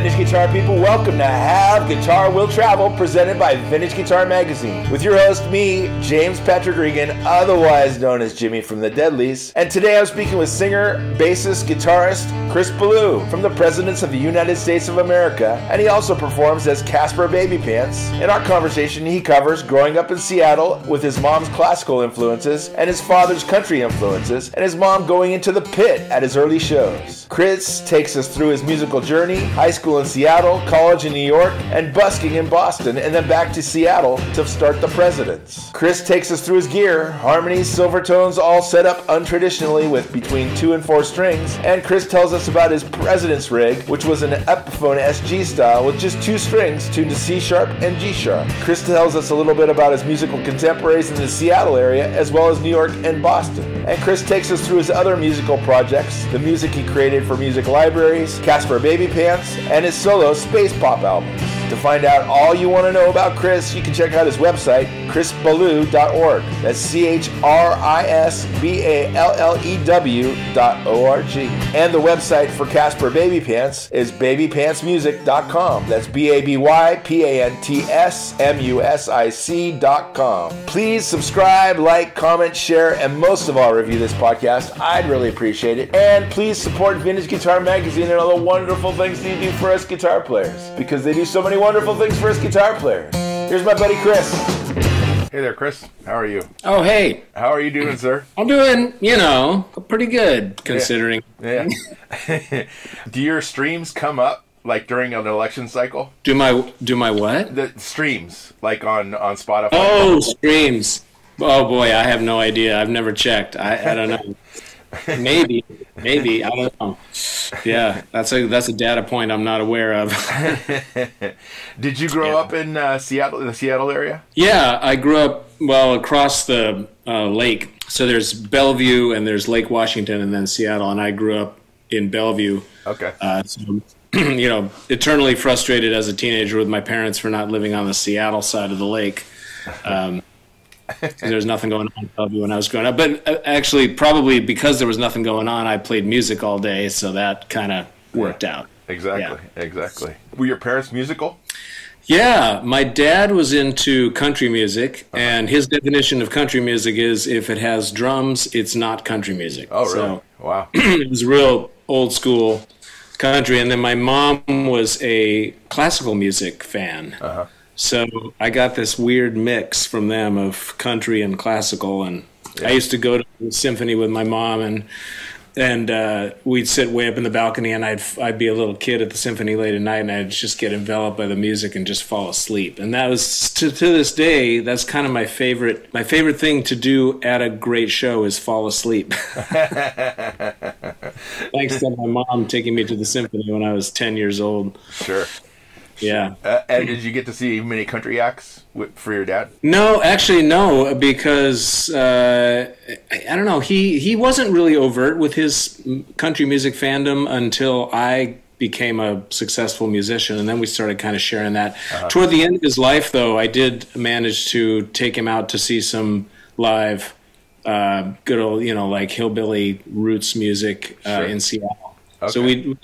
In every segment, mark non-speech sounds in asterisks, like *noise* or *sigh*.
vintage guitar people. Welcome to Have Guitar Will Travel, presented by Vintage Guitar Magazine. With your host, me, James Patrick Regan, otherwise known as Jimmy from the Deadlies. And today I'm speaking with singer, bassist, guitarist Chris Ballew from the Presidents of the United States of America, and he also performs as Caspar Babypants. In our conversation, he covers growing up in Seattle with his mom's classical influences and his father's country influences, and his mom going into the pit at his early shows. Chris takes us through his musical journey, high school in Seattle, college in New York, and busking in Boston, and then back to Seattle to start the Presidents. Chris takes us through his gear, harmonies, Silvertones, all set up untraditionally with between two and four strings, and Chris tells us about his President's rig, which was an Epiphone SG style with just two strings tuned to C sharp and G sharp. Chris tells us a little bit about his musical contemporaries in the Seattle area, as well as New York and Boston. And Chris takes us through his other musical projects, the music he created for music libraries, Caspar Babypants, and his solo Space Pop albums. To find out all you want to know about Chris, you can check out his website, chrisballew.org. That's C H R I S B A L L E W dot O R G. And the website for Caspar Babypants is babypantsmusic.com. That's B A B Y P A N T S M U S I C.com. Please subscribe, like, comment, share, and most of all, review this podcast. I'd really appreciate it. And please support Vintage Guitar Magazine and all the wonderful things they do for us guitar players because they do so many wonderful things for us guitar players. Here's my buddy Chris. Hey there, Chris. How are you? Oh, hey. How are you doing, sir? I'm doing, you know, pretty good considering. Yeah. *laughs* do your streams come up like during an election cycle? Do my do my what? The streams, like on on Spotify. Oh, streams. Oh boy, I have no idea. I've never checked. I, I don't know. Maybe, maybe I don't know. Yeah, that's a that's a data point I'm not aware of. *laughs* Did you grow Yeah. up in uh, Seattle, in the Seattle area? yeah, I grew up well across the uh, lake. So there's Bellevue and there's Lake Washington and then Seattle, and I grew up in Bellevue. Okay. Uh, so, *clears throat* you know, eternally frustrated as a teenager with my parents for not living on the Seattle side of the lake. Um, *laughs* there was nothing going on when I was growing up. But uh, actually, probably because there was nothing going on, I played music all day, so that kind of worked out. exactly. Exactly. Were your parents musical? Yeah, my dad was into country music, and his definition of country music is if it has drums, it's not country music. Oh, really? So, wow. *clears throat* it was real old school country. And then my mom was a classical music fan. Uh-huh. So I got this weird mix from them of country and classical. And I used to go to the symphony with my mom and and uh, we'd sit way up in the balcony, and I'd I'd be a little kid at the symphony late at night, and I'd just get enveloped by the music and just fall asleep. And that was to to this day, that's kind of my favorite my favorite thing to do at a great show is fall asleep. *laughs* *laughs* Thanks to my mom taking me to the symphony when I was ten years old. Sure. Yeah. Uh, and did you get to see many country acts wi- for your dad? No, actually, no, because uh, I, I don't know. He he wasn't really overt with his country music fandom until I became a successful musician, and then we started kind of sharing that. Toward the end of his life, though, I did manage to take him out to see some live, uh, good old, you know, like hillbilly roots music uh, Sure. in Seattle. So we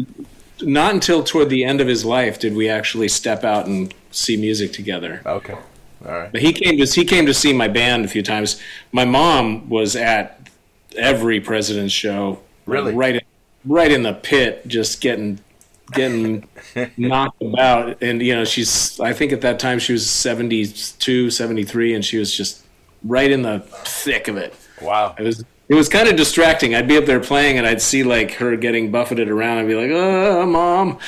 not until toward the end of his life did we actually step out and see music together. Okay. All right. But he came to he came to see my band a few times. My mom was at every president's show. Really? Right in, right in the pit, just getting getting *laughs* knocked about and you know she's I think at that time she was 72 73 and she was just right in the thick of it Wow. it was it was kind of distracting I'd be up there playing and I'd see like her getting buffeted around I'd be like oh mom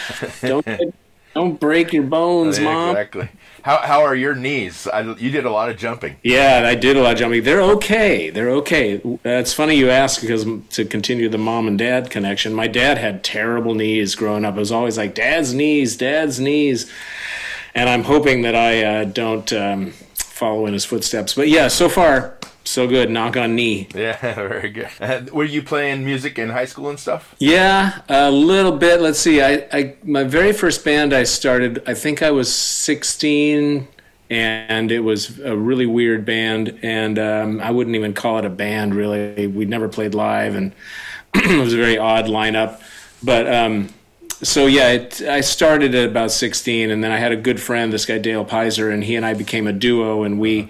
don't *laughs* don't break your bones Yeah, mom exactly. How how are your knees? I, you did a lot of jumping. Yeah, I did a lot of jumping. They're okay. They're okay. Uh, it's funny you ask because to continue the mom and dad connection, my dad had terrible knees growing up. It was always like dad's knees, dad's knees, and I'm hoping that I uh, don't um, follow in his footsteps. But yeah, so far so good. Knock on knee. Yeah, *laughs* very good. Uh, were you playing music in high school and stuff? Yeah, a little bit. Let's see. I, I my very first band I started. I think I was 16, and it was a really weird band. And um, I wouldn't even call it a band. Really, we'd never played live, and *clears throat* it was a very odd lineup. But um, so yeah, it, I started at about 16, and then I had a good friend, this guy Dale Pizer, and he and I became a duo, and we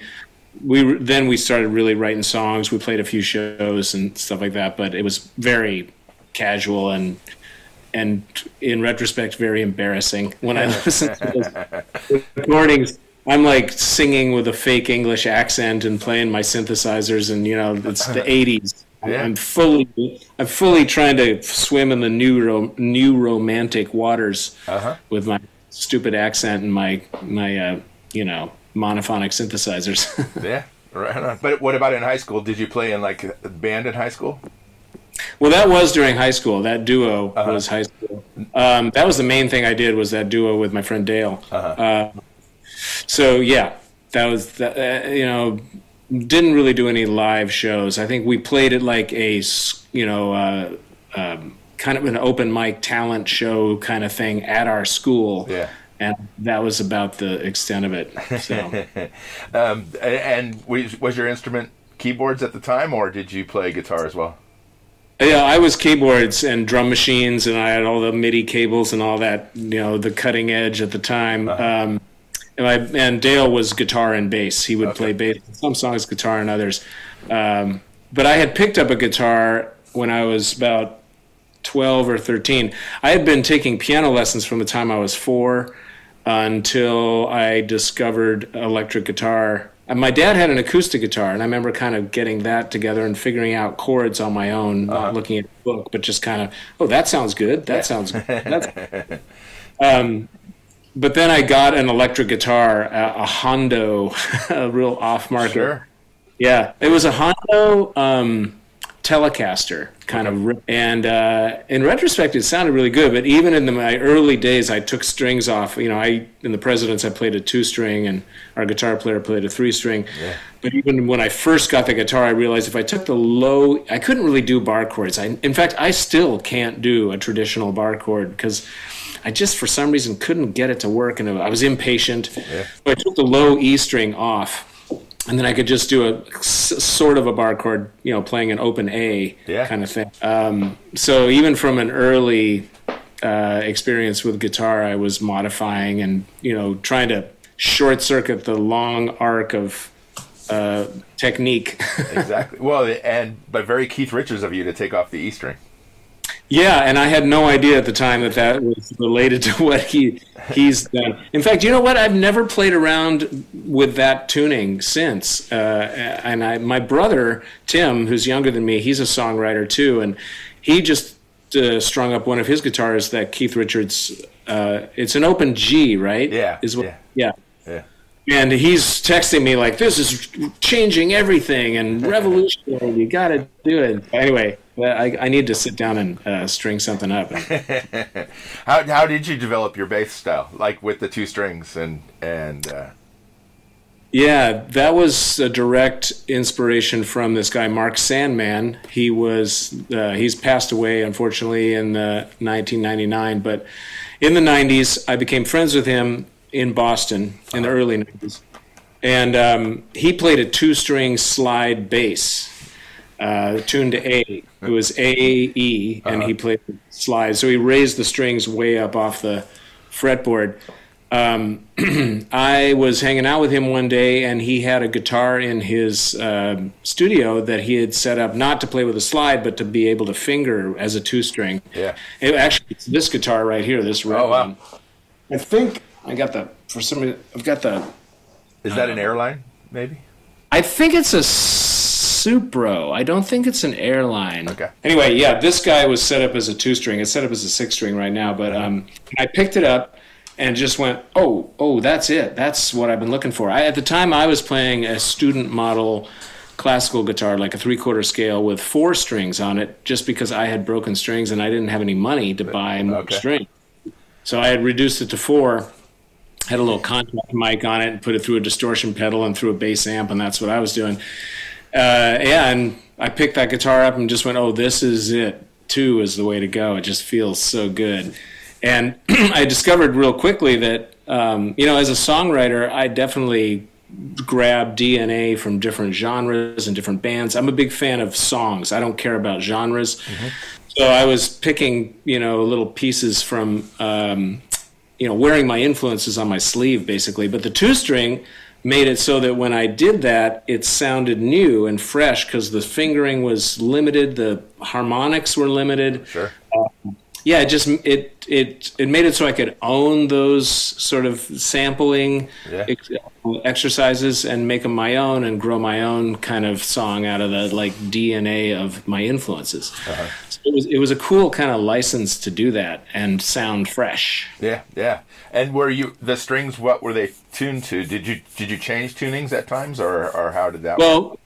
we then we started really writing songs. We played a few shows and stuff like that, but it was very casual and and in retrospect very embarrassing when I *laughs* listen to those recordings. I'm like singing with a fake English accent and playing my synthesizers, and you know it's the *laughs* '80s. Yeah. I'm fully, I'm fully trying to swim in the new, ro- new romantic waters Uh-huh. with my stupid accent and my, my, uh, you know, monophonic synthesizers. *laughs* Yeah, right on. But what about in high school? Did you play in like a band in high school? well, that was during high school. That duo was high school. Um, that was the main thing I did was that duo with my friend Dale. Uh huh. so yeah, that was that. Uh, you know, didn't really do any live shows. I think we played it like a you know uh, um, kind of an open mic talent show kind of thing at our school. Yeah. And that was about the extent of it. So. *laughs* Um, and was was your instrument keyboards at the time, or did you play guitar as well? Yeah, I was keyboards and drum machines, and I had all the MIDI cables and all that. You know, the cutting edge at the time. Um, and, I, and Dale was guitar and bass. He would play bass, some songs guitar and others. Um, but I had picked up a guitar when I was about twelve or thirteen. I had been taking piano lessons from the time I was four until I discovered electric guitar. And my dad had an acoustic guitar, and I remember kind of getting that together and figuring out chords on my own, not looking at a book, but just kind of, oh, that sounds good. That sounds *laughs* good. That's, um, but then I got an electric guitar, a, a Hondo, *laughs* a real off-market. Sure. Yeah, it was a Hondo um, Telecaster kind of, and uh, in retrospect, it sounded really good. But even in the, my early days, I took strings off. You know, I in the Presidents, I played a two-string, and our guitar player played a three-string. But even when I first got the guitar, I realized if I took the low, I couldn't really do bar chords. I, in fact, I still can't do a traditional bar chord because. I just, for some reason, couldn't get it to work, and I was impatient. So I took the low E string off, and then I could just do a sort of a bar chord, you know, playing an open A Yeah. kind of thing. Um, so even from an early uh, experience with guitar, I was modifying and you know trying to short circuit the long arc of uh, technique. *laughs* Exactly. well, and but very Keith Richards of you to take off the E string. Yeah, and I had no idea at the time that that was related to *laughs* what he he's done. In fact, you know what? I've never played around with that tuning since. Uh, and I, my brother Tim, who's younger than me, he's a songwriter too, and he just uh, strung up one of his guitars that Keith Richards. Uh, it's an open G, right? Yeah, Is what? yeah. yeah. Yeah. And he's texting me like, "This is changing everything and *laughs* revolutionary. You got to do it." Anyway, I, I need to sit down and uh, string something up. *laughs* How how did you develop your bass style, like with the two strings and and uh, yeah, that was a direct inspiration from this guy Mark Sandman. He was uh, he's passed away unfortunately in uh, 1999, but in the 90s I became friends with him in Boston in the early 90s, and um, he played a two-string slide bass. uh, tuned to A. It was A E, and he played slide. So he raised the strings way up off the fretboard. Um, *clears throat* I was hanging out with him one day, and he had a guitar in his um studio that he had set up not to play with a slide, but to be able to finger as a two string. Yeah. It actually, it's this guitar right here, this red Oh, wow. one. I think I got the for some reason I've got the Is that an airline? Maybe. I think it's a Supro. I don't think it's an airline. Okay. Anyway, yeah, this guy was set up as a two string. It's set up as a six string right now, but um, I picked it up and just went, oh, oh, that's it. That's what I've been looking for. I, at the time, I was playing a student model classical guitar, like a three quarter scale with four strings on it, just because I had broken strings and I didn't have any money to buy more Okay. strings. So I had reduced it to four had a little contact mic on it and put it through a distortion pedal and through a bass amp, and that's what I was doing. Uh, yeah, and I picked that guitar up and just went, "Oh, this is it. Two is the way to go. It just feels so good." And *clears throat* I discovered real quickly that um, you know, as a songwriter, I definitely grab DNA from different genres and different bands. I'm a big fan of songs. I don't care about genres. So I was picking, you know, little pieces from, um, you know, wearing my influences on my sleeve, basically. But the two string made it so that when I did that, it sounded new and fresh because the fingering was limited, the harmonics were limited. Sure. Uh, yeah, it just it it it made it so I could own those sort of sampling Yeah. ex- exercises and make them my own and grow my own kind of song out of the like DNA of my influences. Uh-huh. So it was it was a cool kind of license to do that and sound fresh. Yeah, yeah. And were you the strings? What were they tuned to? Did you did you change tunings at times, or or how did that? work?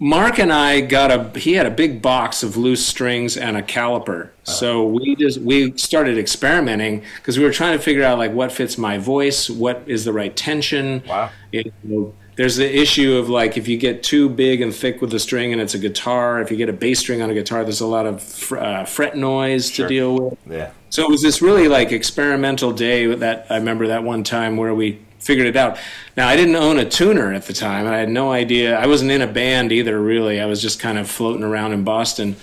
Mark and I got a he had a big box of loose strings and a caliper. So we just we started experimenting because we were trying to figure out like what fits my voice, what is the right tension. Wow. You know, there's the issue of like if you get too big and thick with the string and it's a guitar, if you get a bass string on a guitar, there's a lot of fr- uh, fret noise Sure. to deal with. yeah, So it was this really like experimental day that I remember that one time where we figured it out. Now I didn't own a tuner at the time, and I had no idea. I wasn't in a band either. Really, I was just kind of floating around in Boston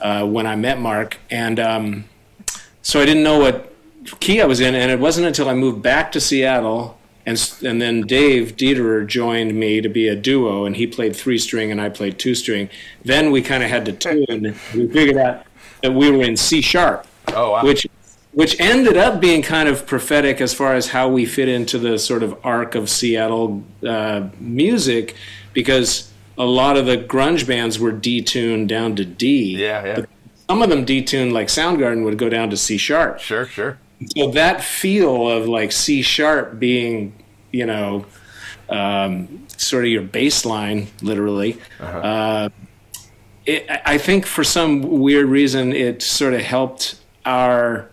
uh, when I met Mark, and um, so I didn't know what key I was in. And it wasn't until I moved back to Seattle. And, and then Dave Dederer joined me to be a duo, and he played three string and I played two string. Then we kind of had to tune. We figured out that we were in C sharp Oh, wow. which which ended up being kind of prophetic as far as how we fit into the sort of arc of Seattle uh, music, because a lot of the grunge bands were detuned down to D. yeah, yeah. Some of them detuned, like Soundgarden, would go down to C sharp. Sure, sure. So that feel of like C sharp being, you know, um, sort of your baseline, literally. uh it, I think for some weird reason, it sort of helped our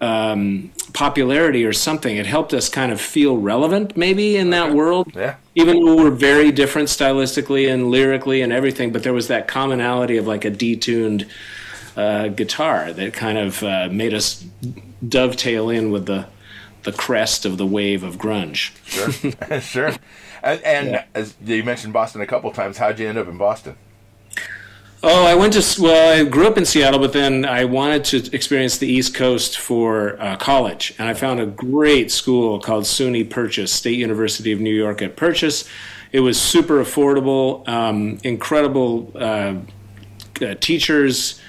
um, popularity or something. It helped us kind of feel relevant, maybe in that world. Yeah. Even though we're very different stylistically and lyrically and everything, but there was that commonality of like a detuned uh, guitar that kind of uh, made us dovetail in with the the crest of the wave of grunge. Sure, *laughs* sure. And, and Yeah. as you mentioned Boston a couple times, how'd you end up in Boston? Oh, I went to well. I grew up in Seattle, but then I wanted to experience the East Coast for uh, college, and I found a great school called SUNY Purchase, State University of New York at Purchase. It was super affordable, um, incredible uh, uh, teachers,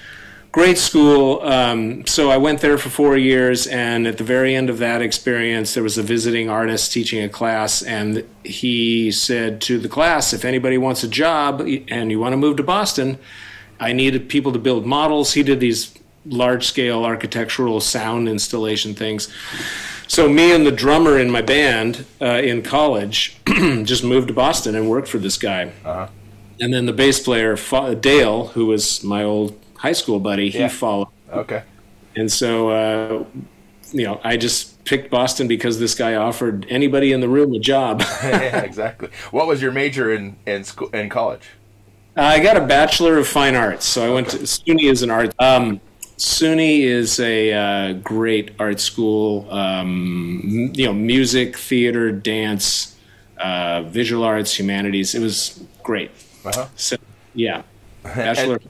great school. Um, so I went there for four years, and at the very end of that experience, there was a visiting artist teaching a class, and he said to the class, "If anybody wants a job and you want to move to Boston, I needed people to build models." He did these large-scale architectural sound installation things. So me and the drummer in my band uh, in college *clears throat* just moved to Boston and worked for this guy. And then the bass player Dale, who was my old high school buddy, he Yeah. followed. Okay. And so, uh, you know, I just picked Boston because this guy offered anybody in the room a job. *laughs* yeah, exactly. What was your major in in school in college? I got a bachelor of fine arts, so I went to SUNY is an art. Um, SUNY is a uh, great art school. Um, m- you know, music, theater, dance, uh, visual arts, humanities. It was great. Uh-huh. So, yeah, *laughs* bachelor. And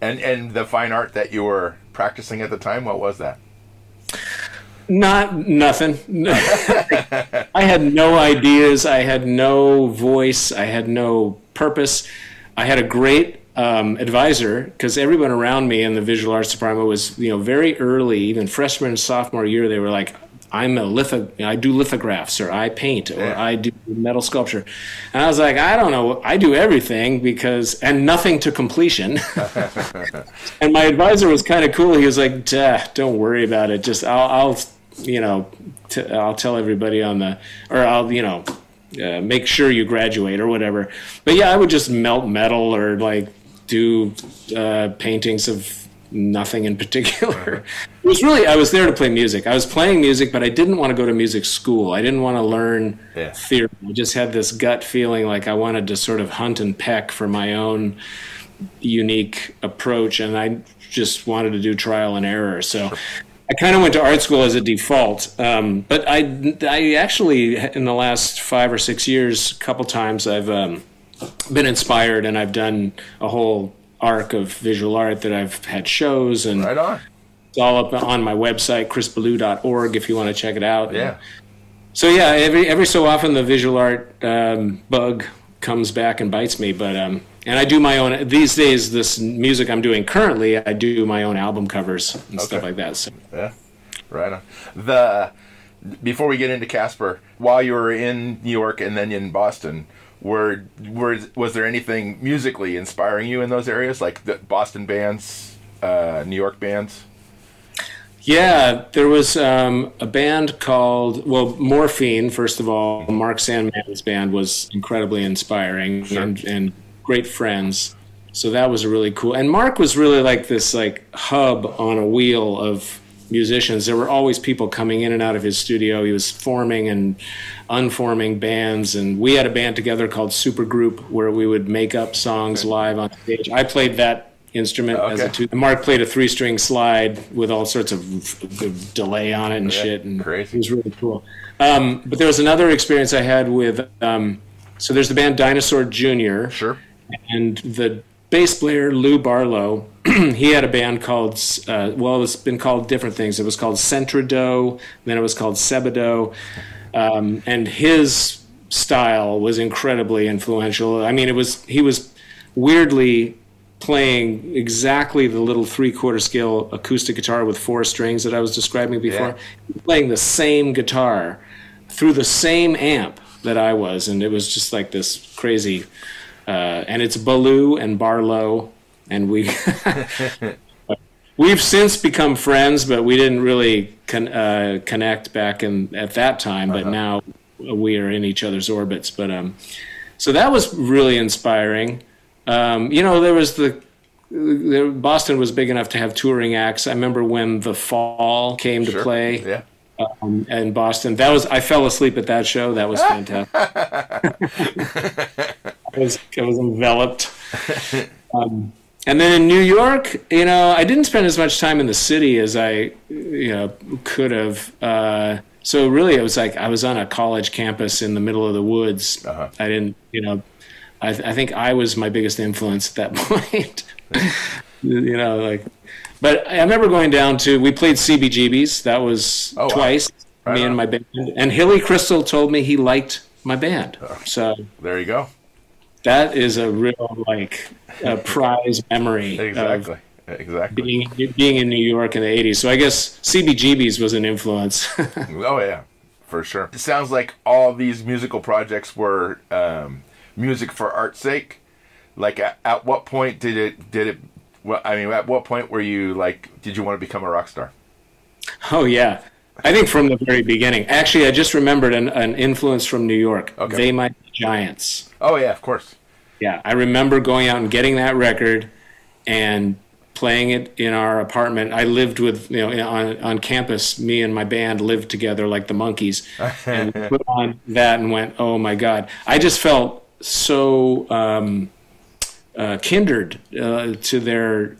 and and the fine art that you were practicing at the time, what was that? Not nothing. *laughs* I had no ideas. I had no voice. I had no purpose. I had a great um, advisor because everyone around me in the visual arts department was, you know, very early, even freshman and sophomore year, they were like, "I'm a litho. I do lithographs, or I paint, or Yeah. I do metal sculpture," and I was like, "I don't know. I do everything because and nothing to completion." *laughs* and my advisor was kind of cool. He was like, Duh, "Don't worry about it. Just I'll, I'll you know, t- I'll tell everybody on the, or I'll, you know, uh, make sure you graduate or whatever." But yeah, I would just melt metal or like do uh, paintings of nothing in particular. *laughs* It was really I was there to play music. I was playing music, but I didn't want to go to music school. I didn't want to learn Yeah. theory. I just had this gut feeling like I wanted to sort of hunt and peck for my own unique approach, and I just wanted to do trial and error. So. I kind of went to art school as a default, um, but I, I actually in the last five or six years, a couple times I've um, been inspired and I've done a whole arc of visual art that I've had shows and Right on. it's all up on my website chrisballew.org if you want to check it out. Yeah. So yeah, every every so often the visual art um, bug comes back and bites me, but um, and I do my own these days. This music I'm doing currently, I do my own album covers and stuff like that. So Yeah, right on. The before we get into Caspar, while you were in New York and then in Boston, were were was there anything musically inspiring you in those areas, like the Boston bands, uh, New York bands? yeah, there was um, a band called well Morphine. First of all, Mark Sandman's band was incredibly inspiring and and great friends. So that was really cool. And Mark was really like this like hub on a wheel of musicians. There were always people coming in and out of his studio. He was forming and unforming bands and we had a band together called Supergroup where we would make up songs live on stage. I played that instrument as a two. Mark played a three-string slide with all sorts of, of delay on it and Yeah, shit and crazy. it was really cool. Um, but there was another experience I had with um, so there's the band Dinosaur Jr Sure. and the bass player Lou Barlow, *clears throat* he had a band called uh, well, it's been called different things. It was called Sentridoh, then it was called Sebadoh, um, and his style was incredibly influential. I mean, it was he was weirdly playing exactly the little three-quarter scale acoustic guitar with four strings that I was describing before, playing the same guitar through the same amp that I was, and it was just like this crazy. Uh, and it's Ballew and Barlow, and we *laughs* we've since become friends, but we didn't really con- uh, connect back in at that time. But now we are in each other's orbits. But um, so that was really inspiring. Um, you know, there was the. Boston was big enough to have touring acts. I remember when the Fall came to Sure. play Yeah. um, in Boston. That was I fell asleep at that show. That was fantastic. *laughs* *laughs* I was I was enveloped. Um, and then in New York, you know, I didn't spend as much time in the city as I, you know, could have. Uh, so really, it was like I was on a college campus in the middle of the woods. Uh-huh. I didn't, you know, I, I think I was my biggest influence at that *laughs* point. you know, like, but I remember going down to we played CBGB's. That was Oh, wow. twice. Right me on. and my band, and Hilly Kristal told me he liked my band. So There you go. That is a real like a *laughs* prize memory Exactly. Exactly. being being in New York in the '80s. So I guess CBGB's was an influence. *laughs* Oh yeah, for sure. It sounds like all these musical projects were um, music for art's sake. Like, at, at what point did it did it? Well, I mean, at what point were you like? Did you want to become a rock star? oh yeah, I think from the very beginning. Actually, I just remembered an, an influence from New York. Okay. They Might Be Giants. Oh yeah, of course. Yeah, I remember going out and getting that record and playing it in our apartment. I lived with you know on on campus. Me and my band lived together like the Monkees, *laughs* and put on that and went, oh my god! I just felt so um, uh, kindred uh, to their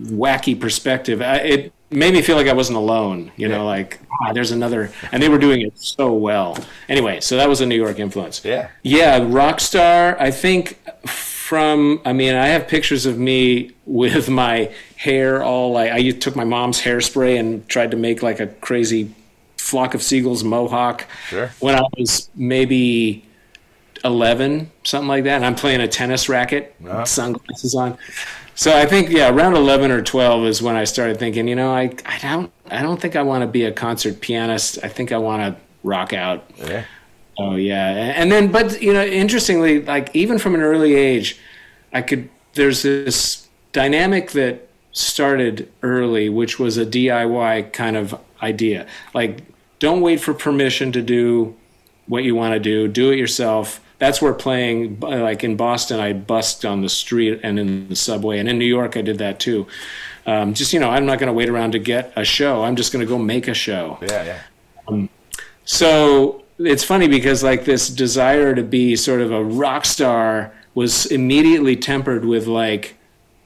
wacky perspective. I, it made me feel like I wasn't alone. You know, Yeah. like ah, there's another, and they were doing it so well. Anyway, so that was a New York influence. Yeah. Yeah, rock star. I think from. I mean, I have pictures of me with *laughs* my hair all like I took my mom's hairspray and tried to make like a crazy flock of seagulls mohawk. Sure. When I was maybe eleven, something like that, and I'm playing a tennis racket, Uh-huh. sunglasses on. So I think yeah, around eleven or twelve is when I started thinking, you know, I I don't I don't think I want to be a concert pianist. I think I want to rock out. Yeah. Oh yeah, and then but you know, interestingly, like even from an early age, I could. There's this dynamic that started early, which was a DIY kind of idea. Like, don't wait for permission to do what you want to do. Do it yourself. That's where playing, like in Boston, I busked on the street and in the subway, and in New York, I did that too. Um, just you know, I'm not going to wait around to get a show. I'm just going to go make a show. Yeah. Yeah. So it's funny because like this desire to be sort of a rock star was immediately tempered with like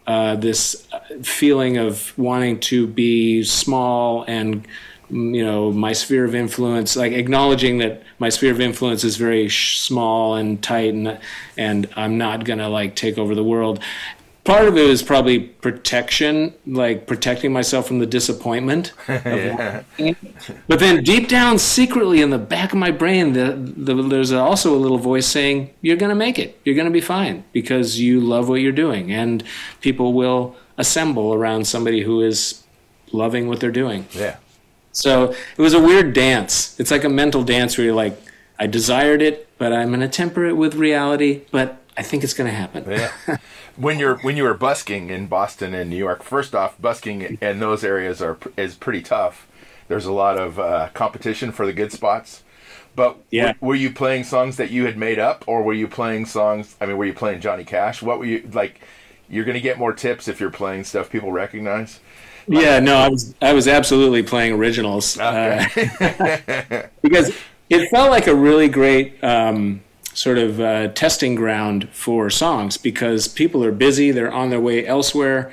uh, this feeling of wanting to be small and you know my sphere of influence like acknowledging that my sphere of influence is very sh- small and tight and and I'm not gonna like take over the world part of it was probably protection, like protecting myself from the disappointment. *laughs* Yeah. But then deep down, secretly in the back of my brain, the, the, there's also a little voice saying, "You're going to make it. You're going to be fine because you love what you're doing, and people will assemble around somebody who is loving what they're doing." Yeah. So it was a weird dance. It's like a mental dance where you're like, "I desired it, but I'm going to temper it with reality." But I think it's going to happen. Yeah. *laughs* when you're when you were busking in Boston and New York, first off, busking in those areas are is pretty tough. There's a lot of uh, competition for the good spots. But Yeah. w- were you playing songs that you had made up, or were you playing songs? I mean, were you playing Johnny Cash? What were you like? You're going to get more tips if you're playing stuff people recognize. Yeah, no, I was I was absolutely playing originals uh, *laughs* because it felt like a really great um, sort of uh, testing ground for songs because people are busy, they're on their way elsewhere,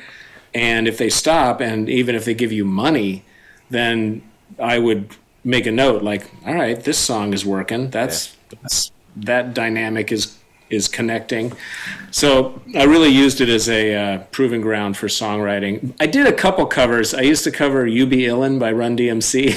and if they stop and even if they give you money, then I would make a note like, all right, this song is working. That's, that's that dynamic is is connecting. So I really used it as a uh, proving ground for songwriting. I did a couple covers. I used to cover "You Be Illin" by Run DMC.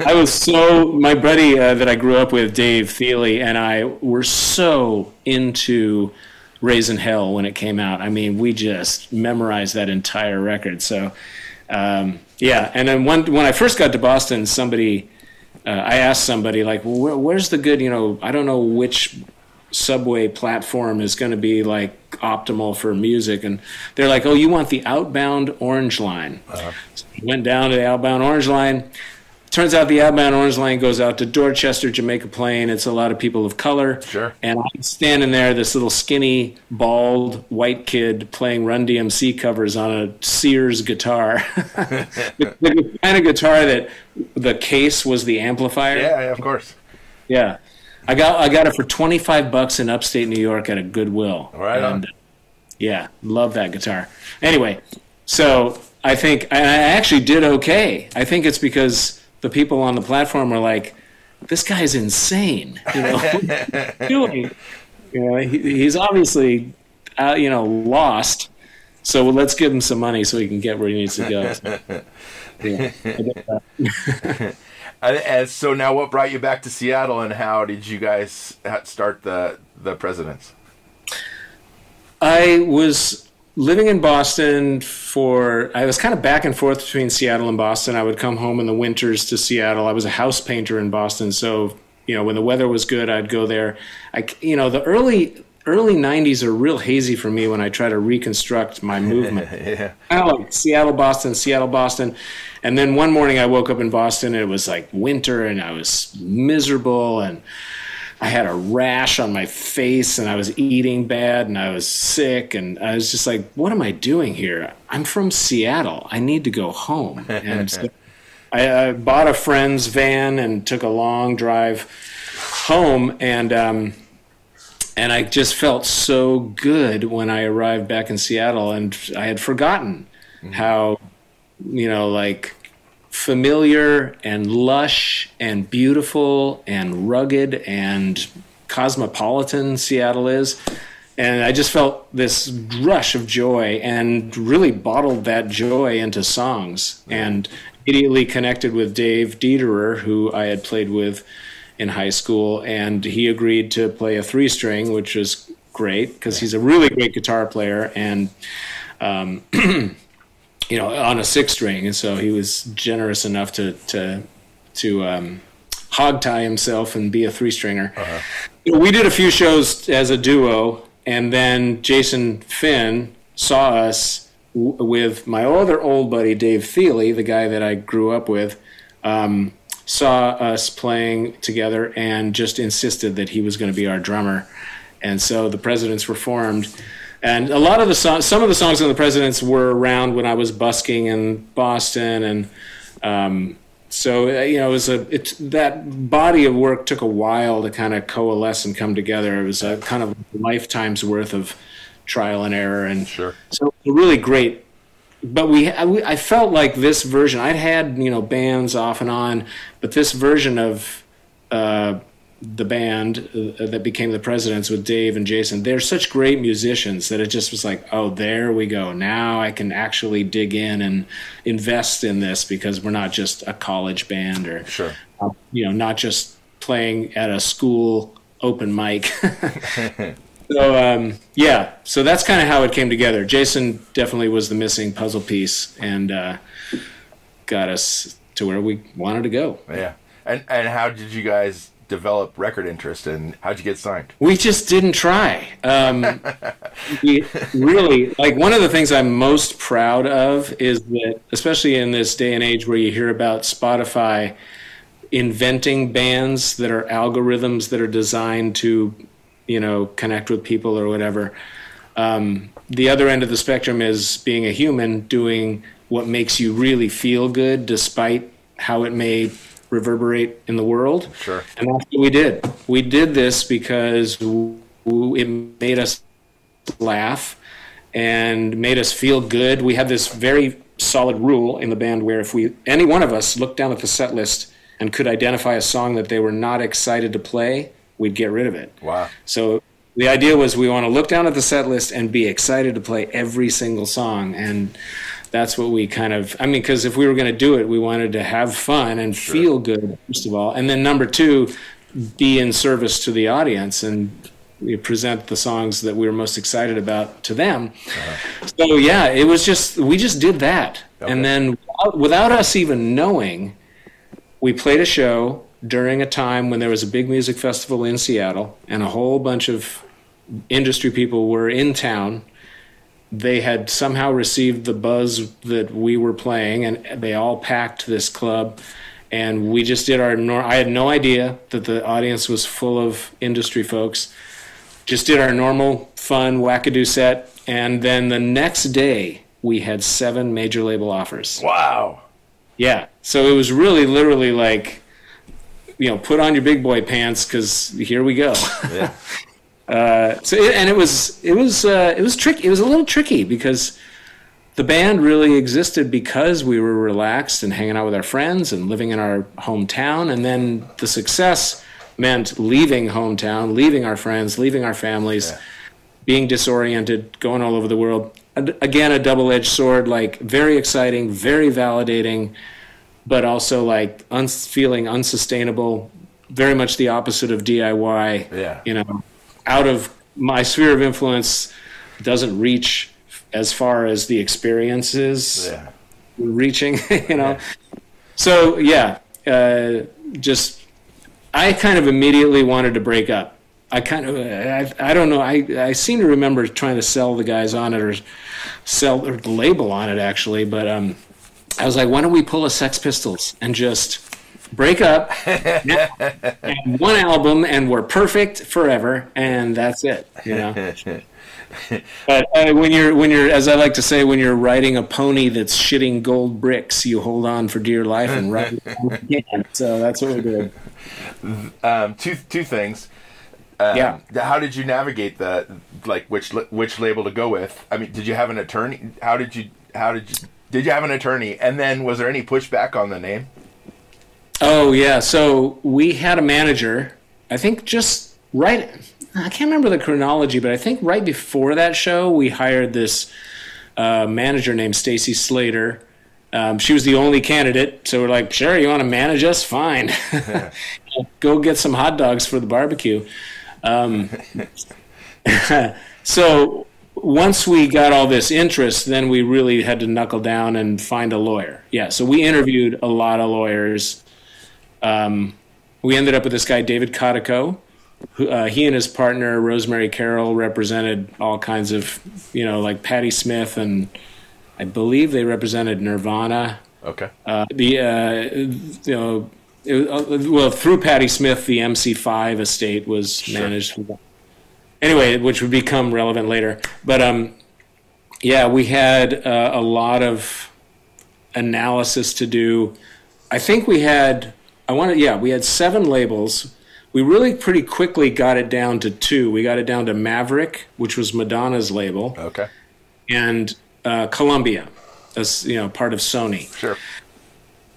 *laughs* I was so my buddy uh, that I grew up with, Dave Thiele, and I were so into "Raising Hell" when it came out. I mean, we just memorized that entire record. So. Um, yeah, and then when when I first got to Boston, somebody uh, I asked somebody like, well, where, "Where's the good?" You know, I don't know which subway platform is going to be like optimal for music, and they're like, "Oh, you want the outbound Orange Line?" So I went down to the outbound Orange Line. Turns out the outbound Orange Line goes out to Dorchester, Jamaica Plain. It's a lot of people of color. Sure. And I'm standing there, this little skinny, bald, white kid playing Run DMC covers on a Sears guitar. *laughs* the, the kind of guitar that the case was the amplifier. Yeah, of course. Yeah. I got I got it for 25 bucks in upstate New York at a Goodwill. Right on. And, uh, yeah, love that guitar. Anyway, so I think I actually did okay. I think it's because the people on the platform were like, "This guy's insane," you know. *laughs* he's doing? You know, he, he's obviously, uh, you know, lost. So let's give him some money so he can get where he needs to go. So, yeah, I did that. And, and so now, what brought you back to Seattle, and how did you guys start the the Presidents? I was living in Boston for I was kind of back and forth between Seattle and Boston. I would come home in the winters to Seattle. I was a house painter in Boston, so you know when the weather was good, I'd go there. I you know the early early 90s are real hazy for me when I try to reconstruct my movement. *laughs* Yeah, kind of like Seattle, Boston, Seattle, Boston. And then one morning I woke up in Boston and it was like winter and I was miserable and I had a rash on my face and I was eating bad and I was sick and I was just like, what am I doing here? I'm from Seattle. I need to go home. And so I, I bought a friend's van and took a long drive home and um, and I just felt so good when I arrived back in Seattle, and I had forgotten how, you know, like familiar and lush and beautiful and rugged and cosmopolitan Seattle is. And I just felt this rush of joy and really bottled that joy into songs and immediately connected with Dave Dederer, who I had played with in high school, and he agreed to play a three string, which was great because he's a really great guitar player. And um, *clears throat* you know on a six string, and so he was generous enough to to to um, hog tie himself and be a three stringer. We did a few shows as a duo, and then Jason Finn saw us w- with my other old buddy Dave Thiele, the guy that I grew up with. Um, saw us playing together and just insisted that he was going to be our drummer. And so the Presidents were formed. And a lot of the songs, some of the songs on the Presidents were around when I was busking in Boston. And um, so, uh, you know, it was a, it, that body of work took a while to kind of coalesce and come together. It was a kind of lifetime's worth of trial and error. And Sure. so really great but we I, we- I felt like this version I'd had you know bands off and on, but this version of uh, the band uh, that became the Presidents with Dave and Jason. They're such great musicians that it just was like, oh, there we go. Now I can actually dig in and invest in this because we're not just a college band or, Sure. uh, you know, not just playing at a school open mic. *laughs* so um, yeah, so that's kind of how it came together. Jason definitely was the missing puzzle piece and uh, got us to where we wanted to go. Yeah. And and how did you guys develop record interest and how'd you get signed? We just didn't try. Um, *laughs* we really like one of the things I'm most proud of is that, especially in this day and age where you hear about Spotify inventing bands that are algorithms that are designed to, you know, connect with people or whatever. Um, the other end of the spectrum is being a human doing what makes you really feel good, despite how it may reverberate in the world. Sure. And that's what we did. We did this because it made us laugh and made us feel good. We had this very solid rule in the band where if we any one of us looked down at the set list and could identify a song that they were not excited to play, we'd get rid of it. Wow. So the idea was we want to look down at the set list and be excited to play every single song and that's what we kind of i mean because if we were going to do it we wanted to have fun and feel good first of all and then number two be in service to the audience and we present the songs that we were most excited about to them uh-huh. so yeah it was just we just did that Okay. and then without, without us even knowing we played a show during a time when there was a big music festival in Seattle and a whole bunch of industry people were in town. They had somehow received the buzz that we were playing and they all packed this club and we just did our nor- I had no idea that the audience was full of industry folks. Just did our normal fun wackadoo set and then the next day we had seven major label offers. Wow. Yeah. So it was really literally like, you know, put on your big boy pants because here we go. Yeah. *laughs* uh, so it, and it was it was uh, it was tricky. It was a little tricky because the band really existed because we were relaxed and hanging out with our friends and living in our hometown. And then the success meant leaving hometown, leaving our friends, leaving our families, Yeah. being disoriented, going all over the world. Again, a double edged sword, like very exciting, very validating, but also like un- feeling unsustainable, very much the opposite of DIY. Yeah. You know, out of my sphere of influence doesn't reach as far as the experiences Yeah. reaching, *laughs* you know. So yeah, uh, just I kind of immediately wanted to break up. I kind of I, I don't know. I I seem to remember trying to sell the guys on it or sell or the label on it actually, but um, I was like, why don't we pull a Sex Pistols and just break up *laughs* and one album and we're perfect forever and that's it, you know. *laughs* But uh, when you're when you're as I like to say when you're riding a pony that's shitting gold bricks, you hold on for dear life and ride it *laughs* again. So that's what we did. Um, two two things. Um, Yeah. How did you navigate the like which which label to go with? I mean, did you have an attorney? How did you how did you did you have an attorney? And then was there any pushback on the name? Oh yeah, so we had a manager. I think just right. I can't remember the chronology, but I think right before that show, we hired this uh, manager named Stacy Slater. Um, she was the only candidate, so we're like, sure, you want to manage us? Fine. *laughs* Go get some hot dogs for the barbecue. Um, *laughs* so once we got all this interest, then we really had to knuckle down and find a lawyer. Yeah, so we interviewed a lot of lawyers. Um, we ended up with this guy, David Codikow. Who, uh, he and his partner, Rosemary Carroll, represented all kinds of, you know, like Patti Smith, and I believe they represented Nirvana. Okay. Uh, the uh, you know, it, uh, well through Patti Smith, the MC5 estate was managed. Anyway, which would become relevant later. But um, yeah, we had uh, a lot of analysis to do. I think we had. I wanted. Yeah, we had seven labels. We really pretty quickly got it down to two. We got it down to Maverick, which was Madonna's label, Okay. And uh, Columbia, as you know, part of Sony. Sure.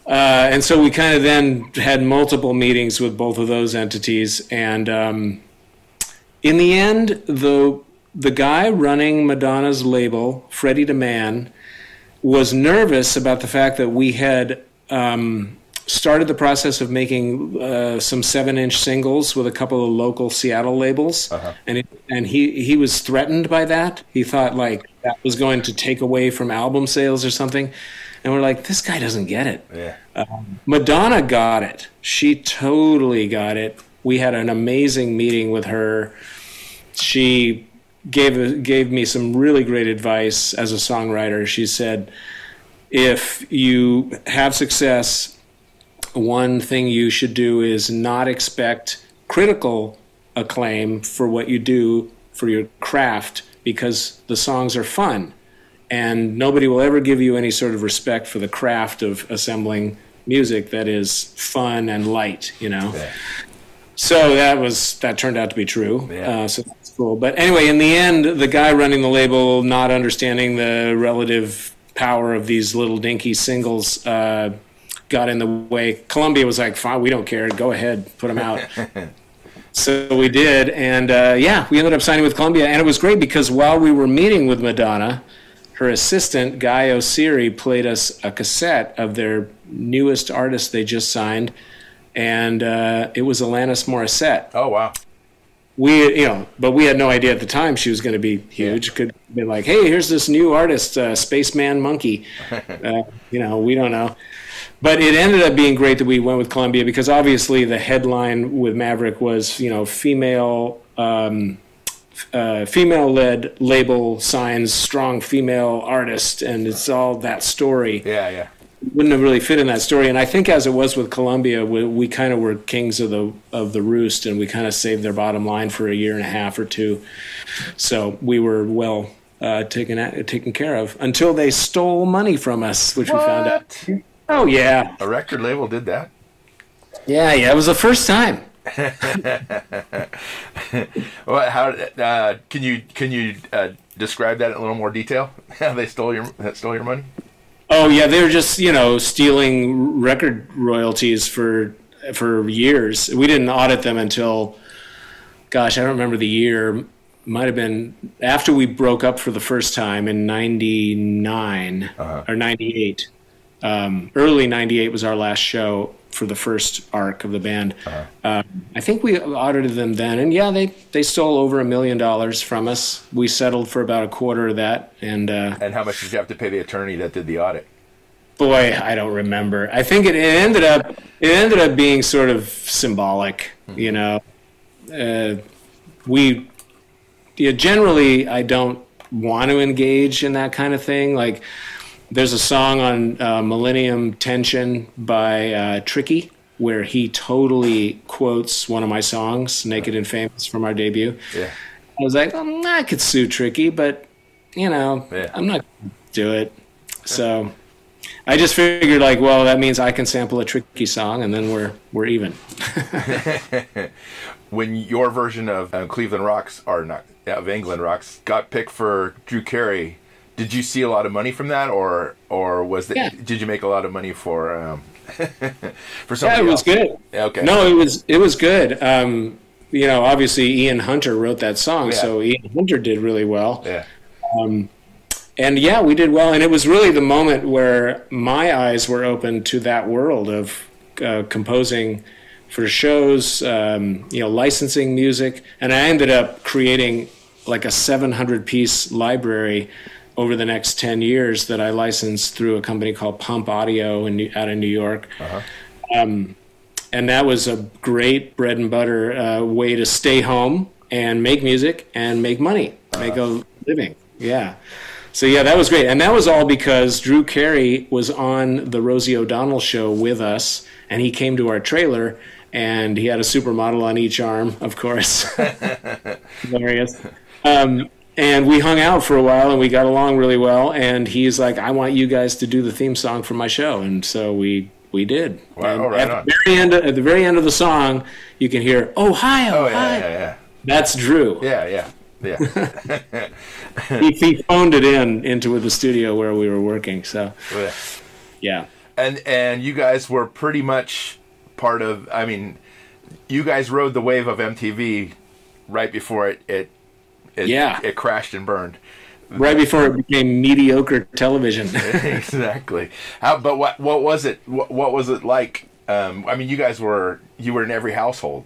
Uh, and so we kind of then had multiple meetings with both of those entities, and um, in the end, the the guy running Madonna's label, Freddie DeMann, was nervous about the fact that we had um, started the process of making uh, some seven-inch singles with a couple of local Seattle labels, Uh-huh. and it, and he he was threatened by that. He thought like that was going to take away from album sales or something, and we're like, this guy doesn't get it. Yeah. Madonna got it. She totally got it. We had an amazing meeting with her. She gave gave me some really great advice as a songwriter. She said, if you have success, one thing you should do is not expect critical acclaim for what you do for your craft because the songs are fun and nobody will ever give you any sort of respect for the craft of assembling music that is fun and light you know Yeah. so that was that turned out to be true Yeah. uh, so that's cool but anyway in the end the guy running the label not understanding the relative power of these little dinky singles uh, got in the way columbia was like fine we don't care go ahead put them out *laughs* so we did, and uh, yeah, we ended up signing with Columbia, and it was great because while we were meeting with Madonna, her assistant Guy Oseary played us a cassette of their newest artist they just signed, and uh, it was Alanis Morissette. Oh wow. We, you know, but we had no idea at the time she was going to be huge. Could be like, hey, here's this new artist, uh, Spaceman Monkey. *laughs* uh, you know, we don't know. But it ended up being great that we went with Columbia because obviously the headline with Maverick was, you know, female, um, uh, female-led label signs strong female artist, and it's all that story Yeah, yeah. wouldn't have really fit in that story. And I think as it was with Columbia, we, we kind of were kings of the of the roost, and we kind of saved their bottom line for a year and a half or two. So we were well uh, taken at, taken care of until they stole money from us, which we found out. What? Oh yeah, A record label did that. yeah, yeah. It was the first time. *laughs* Well, how uh, can you can you uh, describe that in a little more detail? How *laughs* they stole your that stole your money? Oh yeah, they were just you know stealing record royalties for for years. We didn't audit them until, gosh, I don't remember the year. Might have been after we broke up for the first time in '99 or '98. Um, early '98 was our last show for the first arc of the band. Um, I think we audited them then, and yeah, they they stole over a million dollars from us. We settled for about a quarter of that, and. Uh, And how much did you have to pay the attorney that did the audit? Boy, I don't remember. I think it, it ended up it ended up being sort of symbolic. You know, uh, we yeah, generally I don't want to engage in that kind of thing. Like, there's a song on uh, Millennium Tension by uh, Tricky where he totally quotes one of my songs, "Naked and Famous" from our debut. Yeah. I was like, "Mm, I could sue Tricky, but you know, Yeah. I'm not gonna do it. So I just figured, like, well, that means I can sample a Tricky song, and then we're we're even. *laughs* When your version of uh, Cleveland Rocks or not of England Rocks got picked for Drew Carey, did you see a lot of money from that, or or was that Yeah. did you make a lot of money for um, *laughs* for yeah, somebody it was else? good. Okay. No, it was it was good. Um, you know, obviously Ian Hunter wrote that song, Yeah. so Ian Hunter did really well. Yeah. and yeah, we did well. And it was really the moment where my eyes were open to that world of uh, composing for shows, um, you know, licensing music. And I ended up creating like a 700 piece library over the next 10 years that I licensed through a company called Pump Audio in, out of New York. Um, and that was a great bread and butter uh, way to stay home and make music and make money, make a living. Yeah. So yeah, that was great, and that was all because Drew Carey was on the Rosie O'Donnell show with us, and he came to our trailer, and he had a supermodel on each arm, of course. *laughs* Hilarious. Um, and we hung out for a while, and we got along really well. And he's like, "I want you guys to do the theme song for my show," and so we we did. Wow, and right at on. the very end, at the very end of the song, you can hear "Ohio." Oh yeah, hi." yeah, yeah, That's Drew. yeah, yeah, yeah. *laughs* *laughs* he, he phoned it in into the studio where we were working. So oh, yeah. yeah, and and you guys were pretty much part of. I mean, you guys rode the wave of MTV right before it it it, Yeah. it crashed and burned. right before it became mediocre television. *laughs* exactly. How? But what what was it? What, what was it like? Um, I mean, you guys were you were in every household.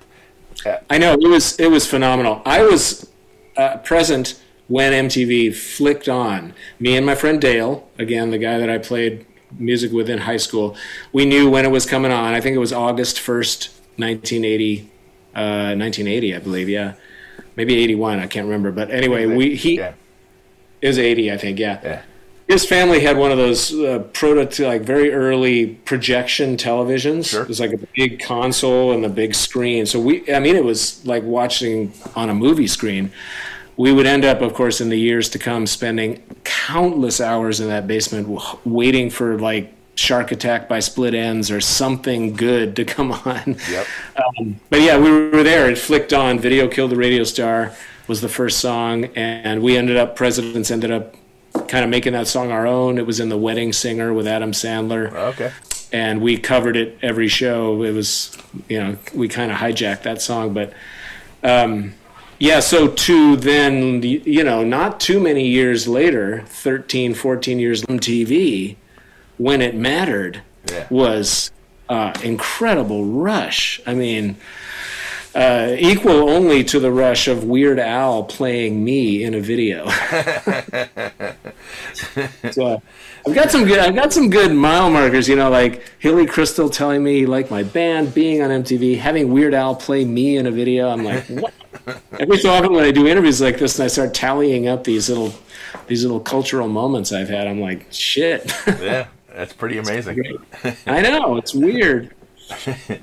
I know it was it was phenomenal. I was uh, present when MTV flicked on. Me and my friend Dale, again the guy that I played music with in high school, we knew when it was coming on. I think it was August first, nineteen eighty, uh, nineteen eighty, I believe. Yeah, maybe eighty one. I can't remember. But anyway, we he Yeah. was eighty, I think. Yeah. Yeah. His family had one of those uh, prototype, like very early projection televisions. Sure. It was like a big console and a big screen. So we, I mean, it was like watching on a movie screen. We would end up, of course, in the years to come, spending countless hours in that basement, waiting for like Shark Attack by Split Enz or something good to come on. Yep. Um, but yeah, we were there. It flicked on. Video killed the radio star was the first song, and we ended up. Presidents ended up kind of making that song our own. It was in the Wedding Singer with Adam Sandler, Okay. and we covered it every show. It was, you know, we kind of hijacked that song, but. Um, yeah, so to then, you know, not too many years later, 13, 14 years on TV, when it mattered, Yeah. was uh, incredible rush. I mean, uh, equal only to the rush of Weird Al playing me in a video. *laughs* so I've got some good. I've got some good mile markers. You know, like Hilly Kristal telling me he liked my band, being on MTV, having Weird Al play me in a video. I'm like, what? Every so often when I do interviews like this and I start tallying up these little, these little cultural moments I've had, I'm like, shit. Yeah, *laughs* that's pretty amazing. *laughs* I know it's weird. *laughs*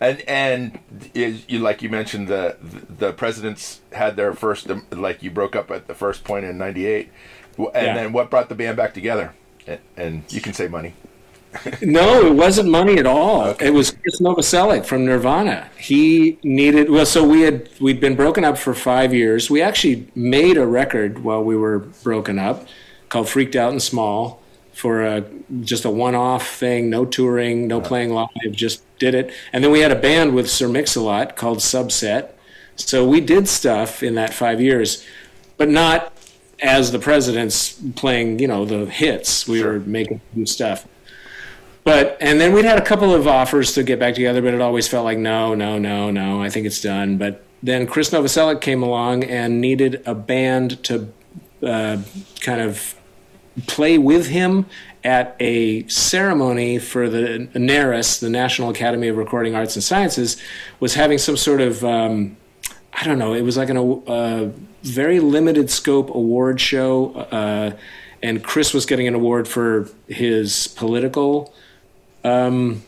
And and is- you like you mentioned the the presidents had their first um, like you broke up at the first point in '98, and Yeah. then what brought the band back together? And, and you can say money. *laughs* No, it wasn't money at all. It was Chris Novoselic from Nirvana. He needed well, so we had we'd been broken up for five years. We actually made a record while we were broken up called "Freaked Out and Small" for a, just a one-off thing, no touring, no playing live, just did it. And then we had a band with Sir Mix-a-Lot called Subset. So we did stuff in that five years, but not as the presidents playing, you know, the hits. We Sure. were making new stuff. But and then we'd had a couple of offers to get back together, but it always felt like no, no, no, no. I think it's done. But then Chris Novoselic came along and needed a band to uh, kind of play with him at a ceremony for the NARAS, the National Academy of Recording Arts and Sciences, was having some sort of um, I don't know. It was like an uh, very limited scope award show, uh, and Chris was getting an award for his political um,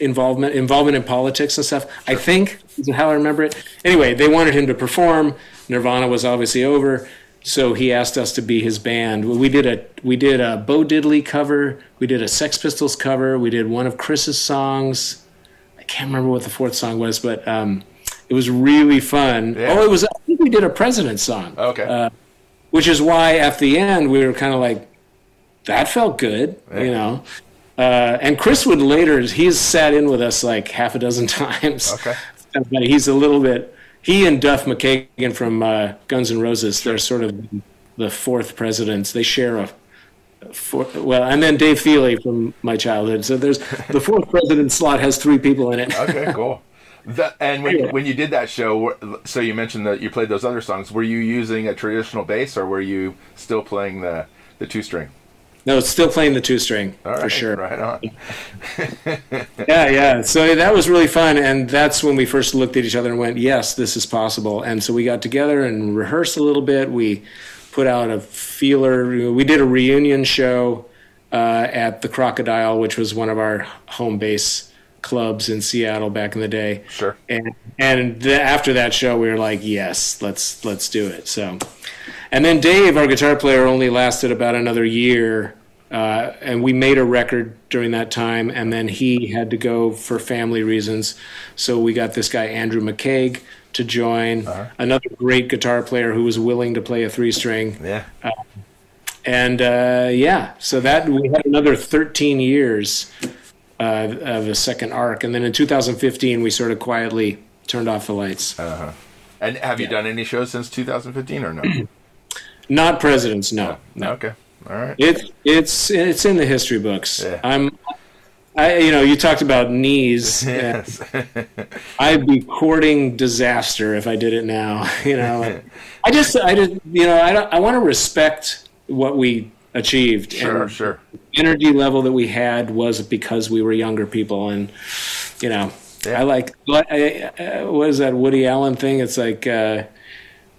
involvement, involvement in politics and stuff. I think is how I remember it. Anyway, they wanted him to perform. Nirvana was obviously over, so he asked us to be his band. We did a we did a Bo Diddley cover. We did a Sex Pistols cover. We did one of Chris's songs. I can't remember what the fourth song was, but um, it was really fun. Yeah. Oh, it was. I think we did a President's song Okay. Uh, which is why at the end we were kind of like, that felt good, you know. Uh, and Chris would later, he's sat in with us like half a dozen *laughs* times. Okay. But he's a little bit, he and Duff McKagan from uh, Guns N' Roses, they're sort of the fourth presidents. They share a, four, well, and then Dave Thiele from my childhood. So there's the fourth president slot has three people in it. okay, cool. The, and when, when you did that show, so you mentioned that you played those other songs. Were you using a traditional bass, or were you still playing the the two string? No, it's still playing the two string right, for sure. Right on. *laughs* Yeah, yeah. So that was really fun, and that's when we first looked at each other and went, "Yes, this is possible." And so we got together and rehearsed a little bit. We put out a feeler. We did a reunion show uh, at the Crocodile, which was one of our home base clubs in Seattle back in the day. Sure. And and the, after that show, we were like, "Yes, let's let's do it." So, and then Dave, our guitar player, only lasted about another year, uh, and we made a record during that time. And then he had to go for family reasons, so we got this guy Andrew McKeag to join, another great guitar player who was willing to play a three string. Yeah. And uh, yeah, so that we had another 13 years uh, of a second arc, and then in 2015 we sort of quietly turned off the lights. Uh-huh. And have you done any shows since 2015 or no? *clears throat* Not presidents, no, no. Okay. All right. It's it's it's in the history books. Yeah. I'm, I you know you talked about knees. *laughs* Yes. *laughs* I'd be courting disaster if I did it now. *laughs* You know, I just I just you know I don't, I want to respect what we achieved. sure, and sure. the energy level that we had was because we were younger people, and you know. Yeah. I like what I- uh, what is that Woody Allen thing? It's like uh,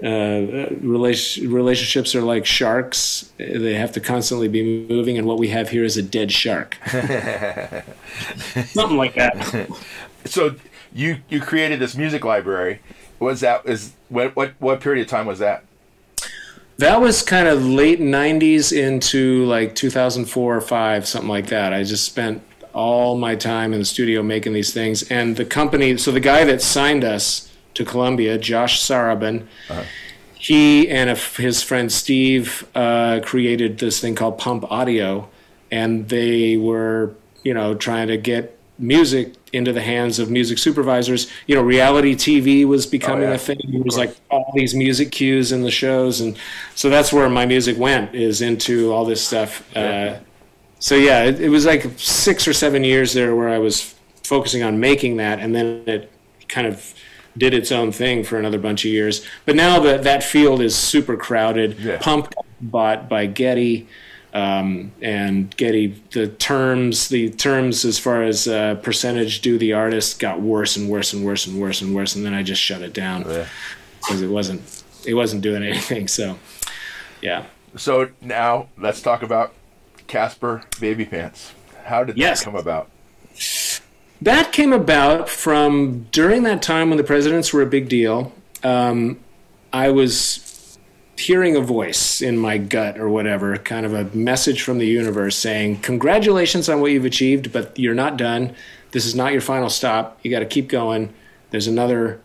uh, relation, relationships are like sharks; they have to constantly be moving, and what we have here is a dead shark. *laughs* Something like that. So you you created this music library. Was that is what what what period of time was that? That was kind of late '90s into like 2004 or five, something like that. I just spent all my time in the studio making these things, and the company. So the guy that signed us to Columbia, Josh Sarubin, he and a, his friend Steve uh, created this thing called Pump Audio, and they were, you know, trying to get music into the hands of music supervisors. You know, reality TV was becoming yeah. a thing. There was like all these music cues in the shows, and so that's where my music went is into all this stuff. Uh, so yeah, it, it was like six or seven years there where I was focusing on making that, and then it kind of did its own thing for another bunch of years. But now that that field is super crowded, Yeah. Pump bought by Getty. Um, and Getty, the terms, the terms as far as uh, percentage due the artist got worse and worse and worse and worse and worse, and then I just shut it down Yeah. because it wasn't, it wasn't doing anything. So, yeah. So now let's talk about Casper Baby Pants. How did Yes. that come about? That came about from during that time when the presidents were a big deal. Um, I was hearing a voice in my gut or whatever, kind of a message from the universe saying, Congratulations on what you've achieved, but you're not done. This is not your final stop. You got to keep going. There's another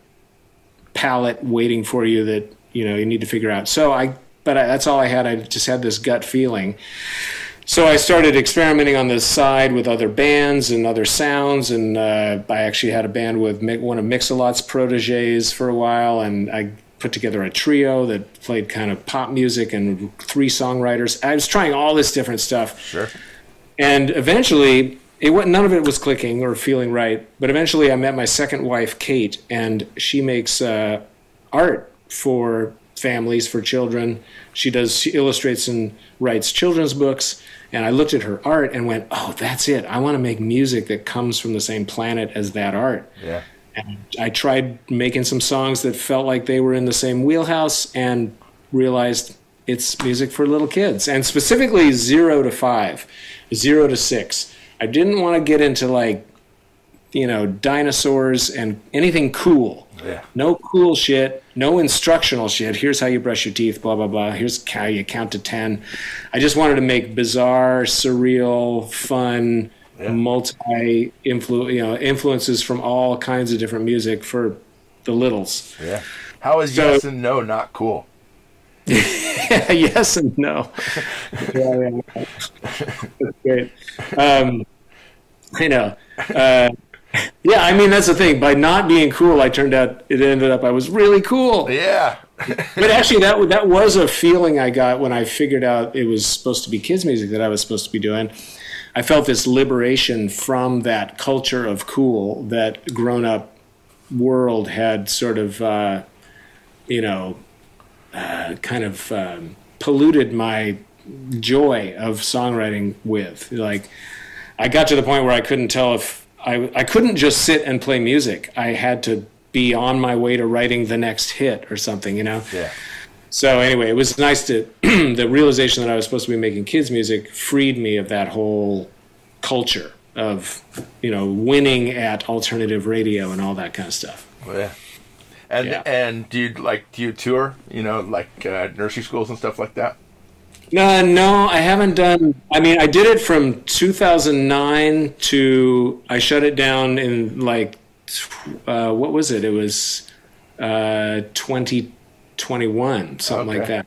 palette waiting for you that you know you need to figure out. So I, but I, that's all I had. I just had this gut feeling. So I started experimenting on this side with other bands and other sounds, and uh, I actually had a band with one of Mix-a-Lot's proteges for a while, and I put together a trio that played kind of pop music and three songwriters. I was trying all this different stuff, Sure. and eventually, it wa- none of it was clicking or feeling right. But eventually, I met my second wife, Kate, and she makes uh, art for families, for children. She does she illustrates and writes children's books. And I looked at her art and went, "Oh, that's it! I want to make music that comes from the same planet as that art." Yeah. And I tried making some songs that felt like they were in the same wheelhouse and realized it's music for little kids and specifically zero to five, zero to six. I didn't want to get into like, you know, dinosaurs and anything cool. Yeah. No cool shit, no instructional shit. Here's how you brush your teeth, blah, blah, blah. Here's how you count to 10. I just wanted to make bizarre, surreal, fun, multi influ- you know, influences from all kinds of different music for the littles. Yeah. How is So- yes and no not cool? *laughs* yes and no. *laughs* yeah, yeah. That's great. Um, I know. Uh, yeah, I mean that's the thing. By not being cool, I turned out it ended up I was really cool. Yeah. *laughs* But actually, that that was a feeling I got when I figured out it was supposed to be kids music that I was supposed to be doing. I felt this liberation from that culture of cool that grown up world had sort of, uh, you know, uh, kind of um, polluted my joy of songwriting with. Like, I got to the point where I couldn't tell if I I couldn't just sit and play music. I had to be on my way to writing the next hit or something, you know. Yeah. So anyway, it was nice to *clears throat* the realization that I was supposed to be making kids music freed me of that whole culture of you know winning at alternative radio and all that kind of stuff. Well, yeah. And Yeah. and do you like do you tour? You know, like uh, nursery schools and stuff like that. No, no, I haven't done. I mean, I did it from 2009 to I shut it down in like uh, what was it? It was uh, 2021, something like that.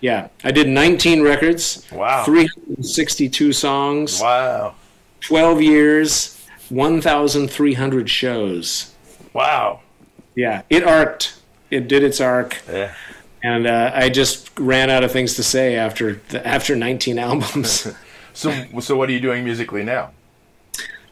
Yeah, I did 19 records. Wow. 362 songs. Wow. 12 years 1,300 shows. Wow. Yeah, it arced. It did its arc, Yeah. And uh, I just ran out of things to say after the, after 19 *laughs* albums. *laughs* So so what are you doing musically now?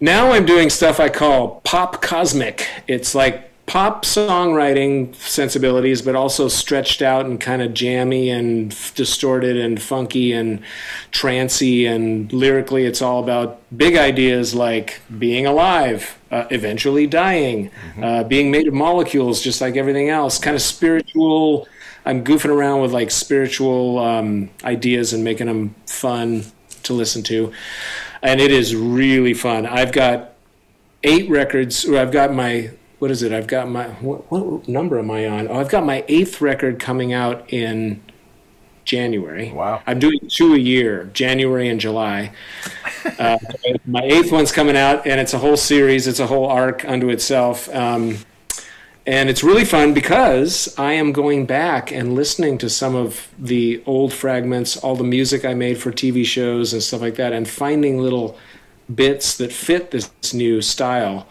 now I'm doing stuff I call pop cosmic. It's like pop songwriting sensibilities, but also stretched out and kind of jammy and f- distorted and funky and trancy. And lyrically, it's all about big ideas like being alive, uh, eventually dying, uh, being made of molecules, just like everything else. Kind of spiritual. I'm goofing around with like spiritual um, ideas and making them fun to listen to. And it is really fun. I've got eight records. Or I've got my what is it? I've got my what, what number am I on? Oh, I've got my eighth record coming out in January. Wow. I'm doing two a year, January and July. *laughs* Uh, my eighth one's coming out, and it's a whole series. It's a whole arc unto itself. Um, and it's really fun because I am going back and listening to some of the old fragments, all the music I made for TV shows and stuff like that, and finding little bits that fit this new style.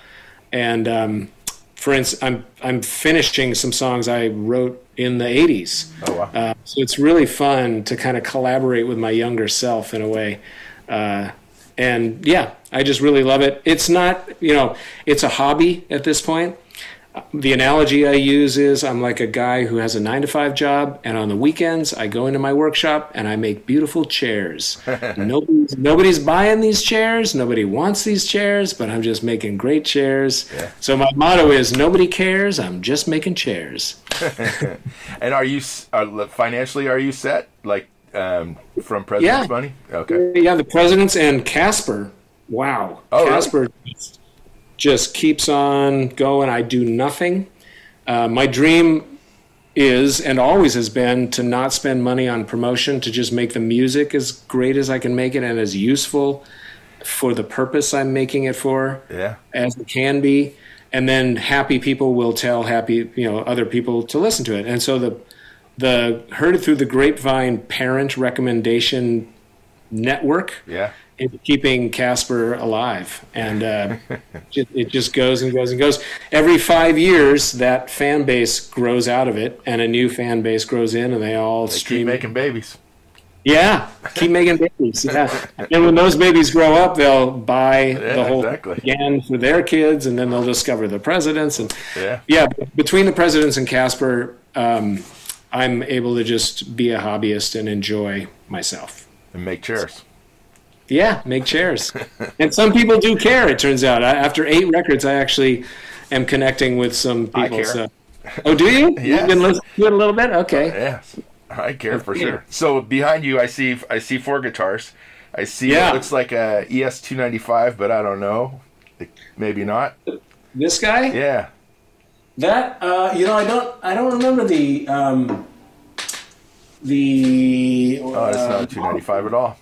And um, for instance, I'm I'm finishing some songs I wrote in the '80s. Oh wow. Uh, so it's really fun to kind of collaborate with my younger self in a way. Uh, and yeah, I just really love it. It's not, you know, it's a hobby at this point. The analogy I use is I'm like a guy who has a nine to five job, and on the weekends I go into my workshop and I make beautiful chairs. *laughs* nobody's, nobody's buying these chairs, nobody wants these chairs, but I'm just making great chairs. Yeah. So my motto is nobody cares, I'm just making chairs. *laughs* And are you are, financially are you set like um, from President's Yeah. money? Okay. Yeah, the presidents and Caspar. Wow, Oh, really? Caspar just, just keeps on going. I do nothing. Uh, my dream is and always has been to not spend money on promotion, to just make the music as great as I can make it and as useful for the purpose I'm making it for Yeah. as it can be and then happy people will tell happy you know other people to listen to it and so the the heard it through the grapevine parent recommendation network Yeah. Is keeping Caspar alive and uh, *laughs* it, just goes and goes and goes every five years that fan base grows out of it and a new fan base grows in and they all They keep stream making babies. yeah, keep making babies. Yeah, and when those babies grow up, they'll buy the whole exactly. again for their kids, and then they'll discover the presidents. And Yeah. yeah, between the presidents and Caspar, um, I'm able to just be a hobbyist and enjoy myself. And make chairs. Yeah, make chairs. and some people do care. It turns out, I, after eight records, I actually am connecting with some people. So. Oh, do you? Yes. You've been listening to it a little bit. Okay. Yes. I care for Yeah. sure. So behind you, I see I see four guitars. I see Yeah. it looks like a ES two ninety five, but I don't know. Maybe not. This guy. Yeah. That uh, you know, I don't, I don't remember the um, the. Oh, it's uh, not two ninety five at all.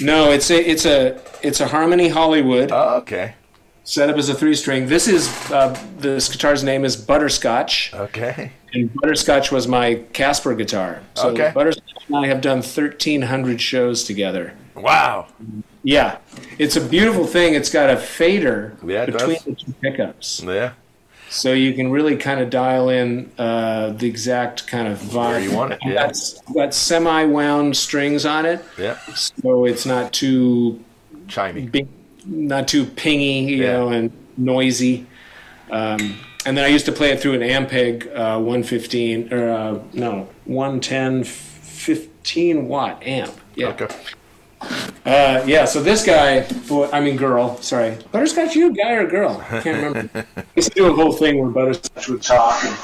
No, it's a, it's a, it's a Harmony Hollywood Oh, okay. set up as a three string. This is uh, this guitar's name is Butterscotch, Okay. and Butterscotch was my Caspar guitar. So Okay. Butterscotch and I have done thirteen hundred shows together. Wow. Yeah, it's a beautiful thing. It's got a fader Yeah, it between does. the two pickups. Yeah. So you can really kind of dial in uh, the exact kind of vibe. Where you want it, yeah. That's got semi-wound strings on it, Yeah. so it's not too Chimey. big, not too pingy, you Yeah. know, and noisy. Um, and then I used to play it through an Ampeg uh, 115 or uh, no 110 15 watt amp. Yeah. Okay. Uh, yeah, so this guy, boy, I mean girl, sorry. Butterscotch, you guy or girl? I can't remember. *laughs* I used to do a whole thing where Butterscotch would talk and,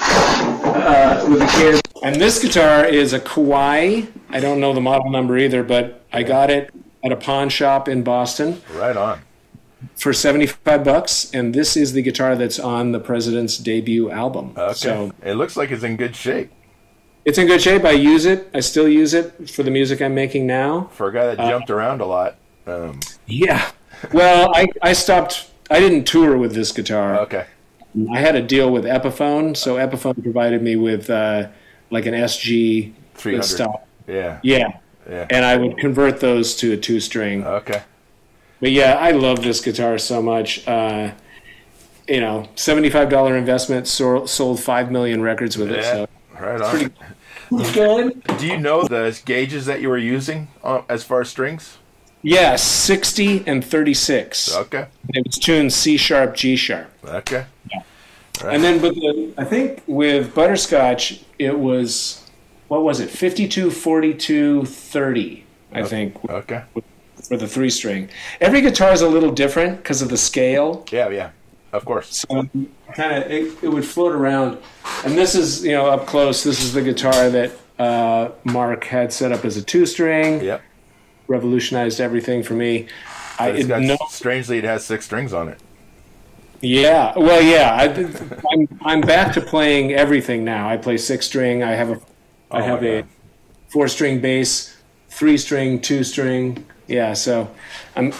uh, with the kids. And this guitar is a Kawai. I don't know the model number either, but I got it at a pawn shop in Boston Right on. for 75 bucks. And this is the guitar that's on the President's debut album. Okay. So it looks like it's in good shape it's in good shape. I use it. I still use it for the music I'm making now. for a guy Uh, that jumped around a lot. Um, Yeah. Well, I, I stopped. I didn't tour with this guitar. okay. I had a deal with Epiphone, so Epiphone provided me with uh, like an SG 300. style. Yeah. Yeah, Yeah. and I would convert those to a two string. Okay. but yeah, I love this guitar so much. Uh, you know, seventy-five dollar investment sold, sold five million records with it. So right on. *laughs* good. Do you know the gauges that you were using uh, as far as strings? Yeah, sixty and thirty-six. Okay. It was tuned C sharp, G sharp. Okay. And then, but the, I think with Butterscotch, it was, what was it, 52, 42, 30, I think, Okay. for the three string. Every guitar is a little different because of the scale. Yeah, yeah. Of course. So kind of, it, it would float around. And this is, you know, up close, this is the guitar that uh, Mark had set up as a two string, Yep. revolutionized everything for me. I, it, got, no, Strangely, it has six strings on it. Yeah, well, yeah. I, I'm I'm back to playing everything now. I play six string. I have a I Oh, have a four string bass, three string, two string. Yeah, so I'm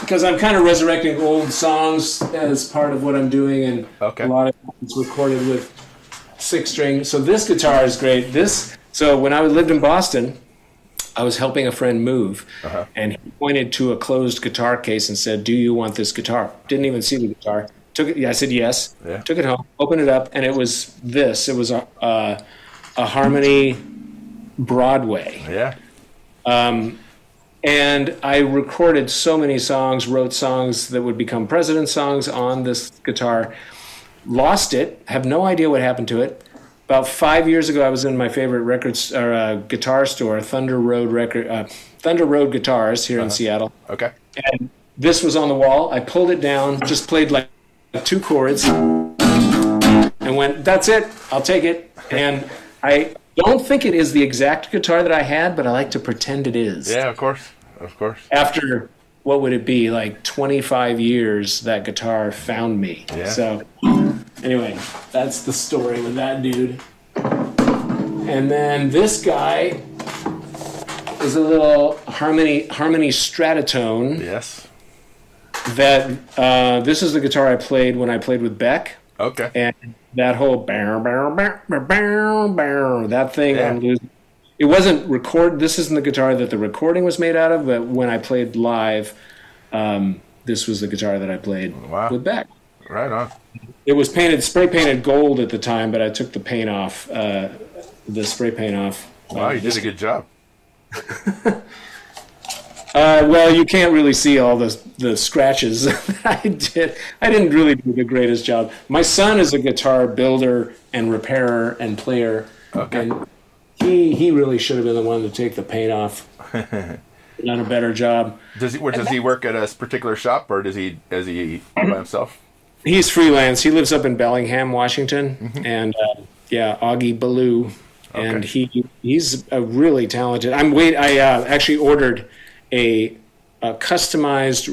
because I'm kind of resurrecting old songs as part of what I'm doing, and Okay. a lot of it's recorded with six string. So this guitar is great. This so when I lived in Boston, I was helping a friend move, Uh-huh. and he pointed to a closed guitar case and said, "Do you want this guitar?" Didn't even see the guitar. Took it. I said yes. Yeah. Took it home, opened it up, and it was this. It was a a, a Harmony Broadway, Yeah. And I recorded so many songs, wrote songs that would become president songs on this guitar. Lost it. Have no idea what happened to it. About five years ago, I was in my favorite records or uh, guitar store, Thunder Road Record, uh, Thunder Road Guitars here in Seattle. Okay. And this was on the wall. I pulled it down, just played like two chords, and went, "That's it. I'll take it." And I don't think it is the exact guitar that I had, but I like to pretend it is. Yeah, of course. Of course. After what would it be like 25 years that guitar found me. Yeah. So anyway, that's the story with that dude. And then this guy is a little harmony harmony stratotone Yes. that uh, this is the guitar I played when I played with Beck. Okay. And that whole bow, bow, bow, bow, bow, that thing Yeah. I'm losing. It wasn't record. This isn't the guitar that the recording was made out of, but when I played live, um, this was the guitar that I played Wow. with Beck. Right on. It was painted, spray painted gold at the time, but I took the paint off, uh, the spray paint off. Wow, Uh, you did a good job. *laughs* Uh, well, you can't really see all the the scratches *laughs* that I did. I didn't really do the greatest job. My son is a guitar builder and repairer and player, Okay. and he he really should have been the one to take the paint off. *laughs* Done a better job. Does he? Where does he work at a particular shop, or does he? Does he by himself? He's freelance. He lives up in Bellingham, Washington, and uh, yeah, Augie Ballew, and he he's a really talented. I'm wait. I uh, actually ordered a, a customized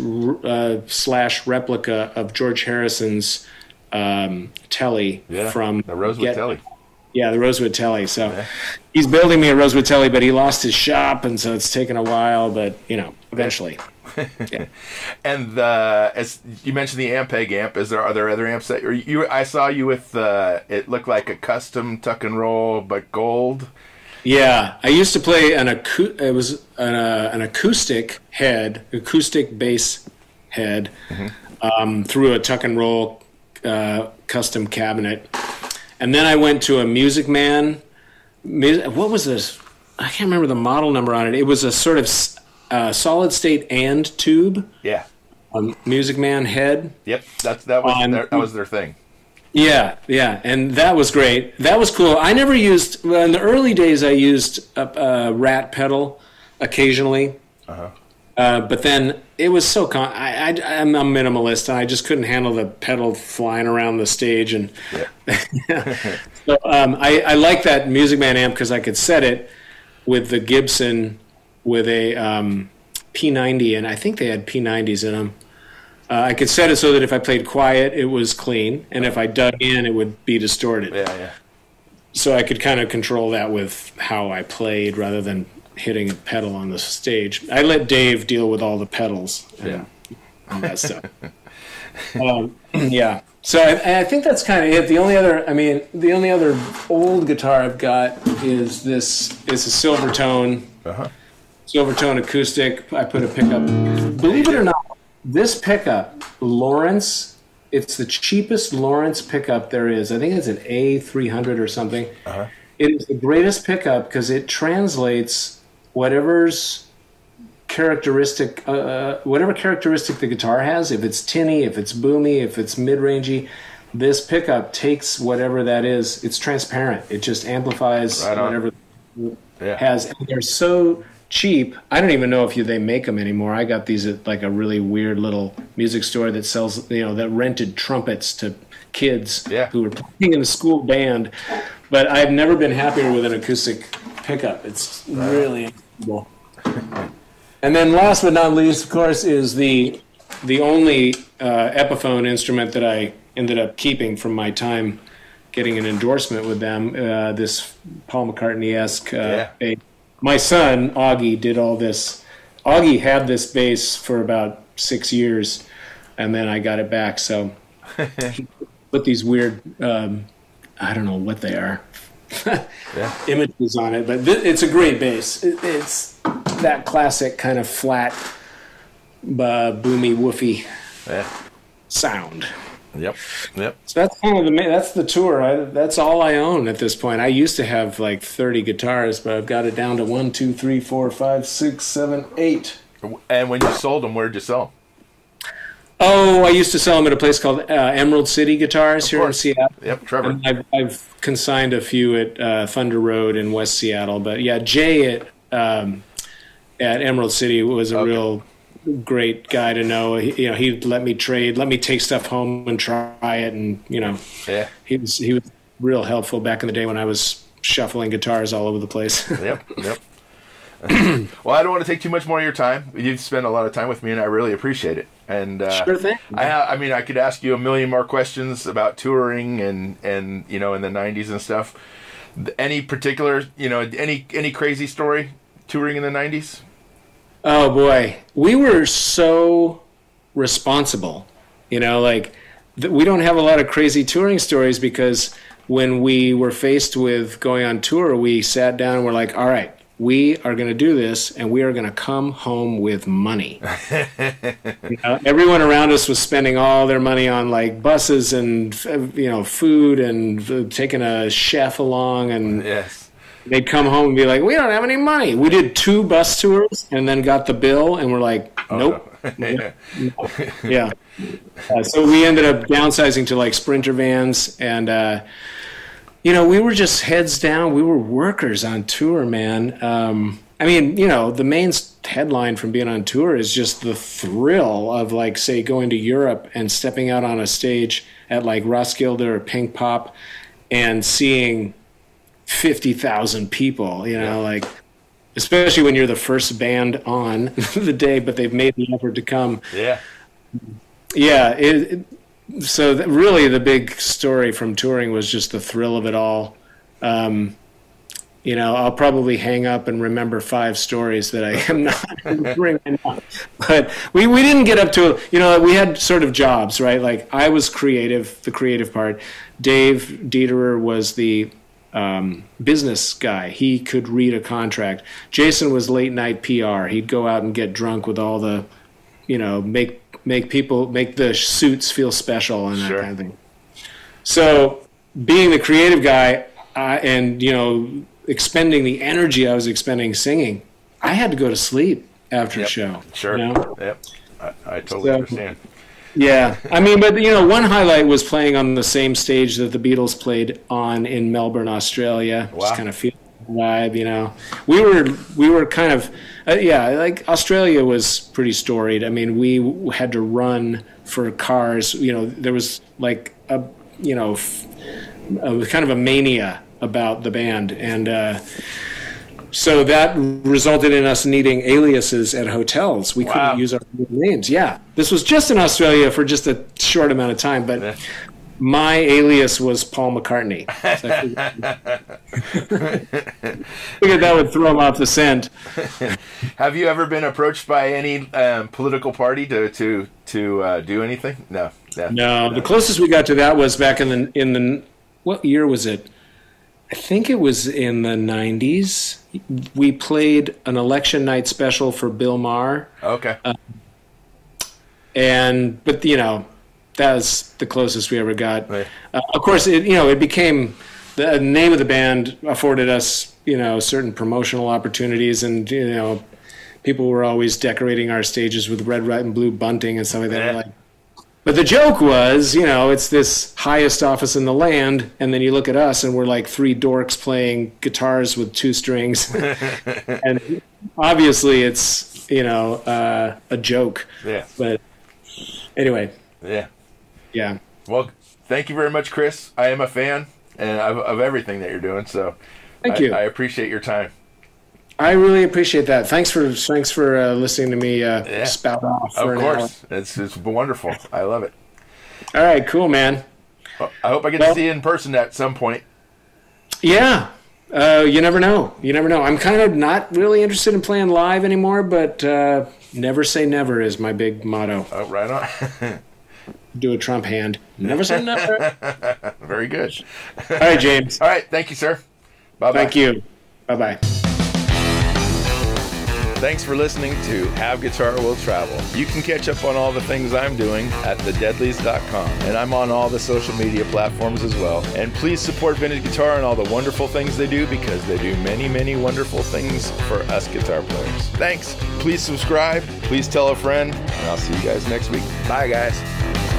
uh, slash replica of George Harrison's um, telly Yeah. from the Rosewood Get- Telly. Yeah, the Rosewood Telly. So he's building me a Rosewood Telly, but he lost his shop, and so it's taken a while. But you know, eventually. *laughs* And uh, as you mentioned, the Ampeg amp. Is there are there other amps that you? I saw you with. Uh, it looked like a custom tuck and roll, but gold. Yeah, I used to play an acou- it was an, uh, an acoustic head, acoustic bass head, um, through a tuck and roll uh, custom cabinet, and then I went to a Music Man. What was this? I can't remember the model number on it. It was a sort of uh, solid state and tube, Yeah. a Music Man head. Yep. That's that was On- their, that was their thing. Yeah, yeah, and that was great. That was cool. I never used well, in the early days. I used a, a rat pedal occasionally, uh, but then it was so. Con- I, I, I'm a minimalist, and I just couldn't handle the pedal flying around the stage. And *laughs* so um, I, I like that Music Man amp because I could set it with the Gibson with a um, P90, and I think they had P90s in them. Uh, I could set it so that if I played quiet, it was clean, and if I dug in, it would be distorted. Yeah. Yeah. So I could kind of control that with how I played rather than hitting a pedal on the stage. I let Dave deal with all the pedals and all that stuff. um, *clears throat* yeah. So I, I think that's kind of it. The only other, I mean, the only other old guitar I've got is this is a Silvertone, Uh huh. Silvertone acoustic. I put a pickup. Believe it or not, this pickup, Lawrence, it's the cheapest Lawrence pickup there is. I think it's an A300 or something. Uh-huh. It is the greatest pickup because it translates whatever's characteristic, uh, uh, whatever characteristic the guitar has. If it's tinny, if it's boomy, if it's mid-rangey, this pickup takes whatever that is. It's transparent. It just amplifies Right whatever Yeah. has. And they're so cheap. I don't even know if you, they make them anymore. I got these at like a really weird little music store that sells, you know, that rented trumpets to kids Yeah. who were playing in a school band. But I've never been happier with an acoustic pickup. It's really incredible. And then last but not least, of course, is the the only uh, Epiphone instrument that I ended up keeping from my time getting an endorsement with them. Uh, this Paul McCartney esque. Uh, Yeah. bass. My son Augie did all this. Augie had this bass for about six years, and then I got it back. So *laughs* he put these weird. Um, I don't know what they are. Yeah. *laughs* Images on it, but th- it's a great bass. It, it's that classic kind of flat, uh, boomy, woofy Yeah. sound. Yep. Yep. So that's kind of the that's the tour. I, that's all I own at this point. I used to have like thirty guitars, but I've got it down to one, two, three, four, five, six, seven, eight. And when you sold them, where'd you sell them? Oh, I used to sell them at a place called uh, Emerald City Guitars here in. Seattle. Yep, Trevor. And I've, I've consigned a few at uh, Thunder Road in West Seattle, but yeah, Jay at um, at Emerald City was a Okay. real great guy to know. He, you know, he'd let me trade, let me take stuff home and try it, and you know, Yeah. he was he was real helpful back in the day when I was shuffling guitars all over the place. *laughs* Yep. Yep. *clears throat* well, I don't want to take too much more of your time. You've spent a lot of time with me, and I really appreciate it. And uh, Sure thing. I, I mean, I could ask you a million more questions about touring and and you know in the '90s and stuff. Any particular, you know, any any crazy story touring in the '90s? Oh boy, we were so responsible. You know, like th- we don't have a lot of crazy touring stories because when we were faced with going on tour, we sat down and we're like, "All right, we are going to do this, and we are going to come home with money." *laughs* you know, everyone around us was spending all their money on like buses and you know food and taking a chef along and Yes. they'd come home and be like, "We don't have any money." We did two bus tours and then got the bill, and we're like, "Nope." *laughs* Yeah. yeah. Uh, so we ended up downsizing to like sprinter vans, and uh, you know, we were just heads down. We were workers on tour, man. Um, I mean, you know, the main headline from being on tour is just the thrill of like, say, going to Europe and stepping out on a stage at like Roskilde or Pinkpop and seeing fifty thousand people. You know, like especially when you're the first band on *laughs* the day, but they've made the effort to come. Yeah. Yeah, it, it- so th- really the big story from touring was just the thrill of it all. Um, you know, I'll probably hang up and remember five stories that I am *laughs* not remembering. But we, we didn't get up to, you know, we had sort of jobs, right? Like I was creative, the creative part. Dave Dederer was the um, business guy. He could read a contract. Jason was late night PR. He'd go out and get drunk with all the, you know, make make people make the suits feel special and that Sure. kind of thing. So, being the creative guy uh, and you know expending the energy I was expending singing, I had to go to sleep after Yep. a show. Sure. you know? Yep. I, I totally So- understand. Yeah, I mean, but you know, one highlight was playing on the same stage that the Beatles played on in Melbourne, Australia. Wow. Just kind of feel vibe, you know. We were we were kind of uh, yeah, like Australia was pretty storied. I mean, we had to run for cars. You know, there was like a you know, f- a, kind of a mania about the band, and uh, so that resulted in us needing aliases at hotels. We Wow. couldn't use our real names. Yeah, this was just in Australia for just a short amount of time, but. My alias was Paul McCartney. *laughs* Figured, that would throw him off the scent. Have you ever been approached by any um, political party to to to uh, do anything? No. Yeah. No, the closest we got to that was back in the in the what year was it? I think it was in the '90s. We played an election night special for Bill Maher. Okay. and but you know that was the closest we ever got. Right. Uh, of course, it you know it became the name of the band afforded us you know certain promotional opportunities, and you know people were always decorating our stages with red, white, and blue bunting and stuff like that. Yeah. Like, but the joke was, you know, it's this highest office in the land, and then you look at us, and we're like three dorks playing guitars with two strings, *laughs* and obviously it's you know uh, a joke. Yeah. But anyway, Yeah. Yeah. Well, thank you very much, Chris. I am a fan and of, of everything that you're doing. So, Thank I, you. I appreciate your time. I really appreciate that. Thanks for thanks for uh, listening to me uh, Yeah. spout off. Of For an hour. course, it's it's wonderful. I love it. All right, cool, man. Well, I hope I get to see you in person at some point. Yeah. Uh, you never know. You never know. I'm kind of not really interested in playing live anymore, but uh, never say never is my big motto. Oh, right on. *laughs* Do a Trump hand. Never say never. *laughs* Very good. All right, James. All right, thank you, sir. Bye bye. Thank you. Bye bye. Thanks for listening to Have Guitar Will Travel. You can catch up on all the things I'm doing at thedeadlies.com. And I'm on all the social media platforms as well. And please support Vintage Guitar and all the wonderful things they do because they do many, many wonderful things for us guitar players. Thanks. Please subscribe. Please tell a friend. And I'll see you guys next week. Bye, guys.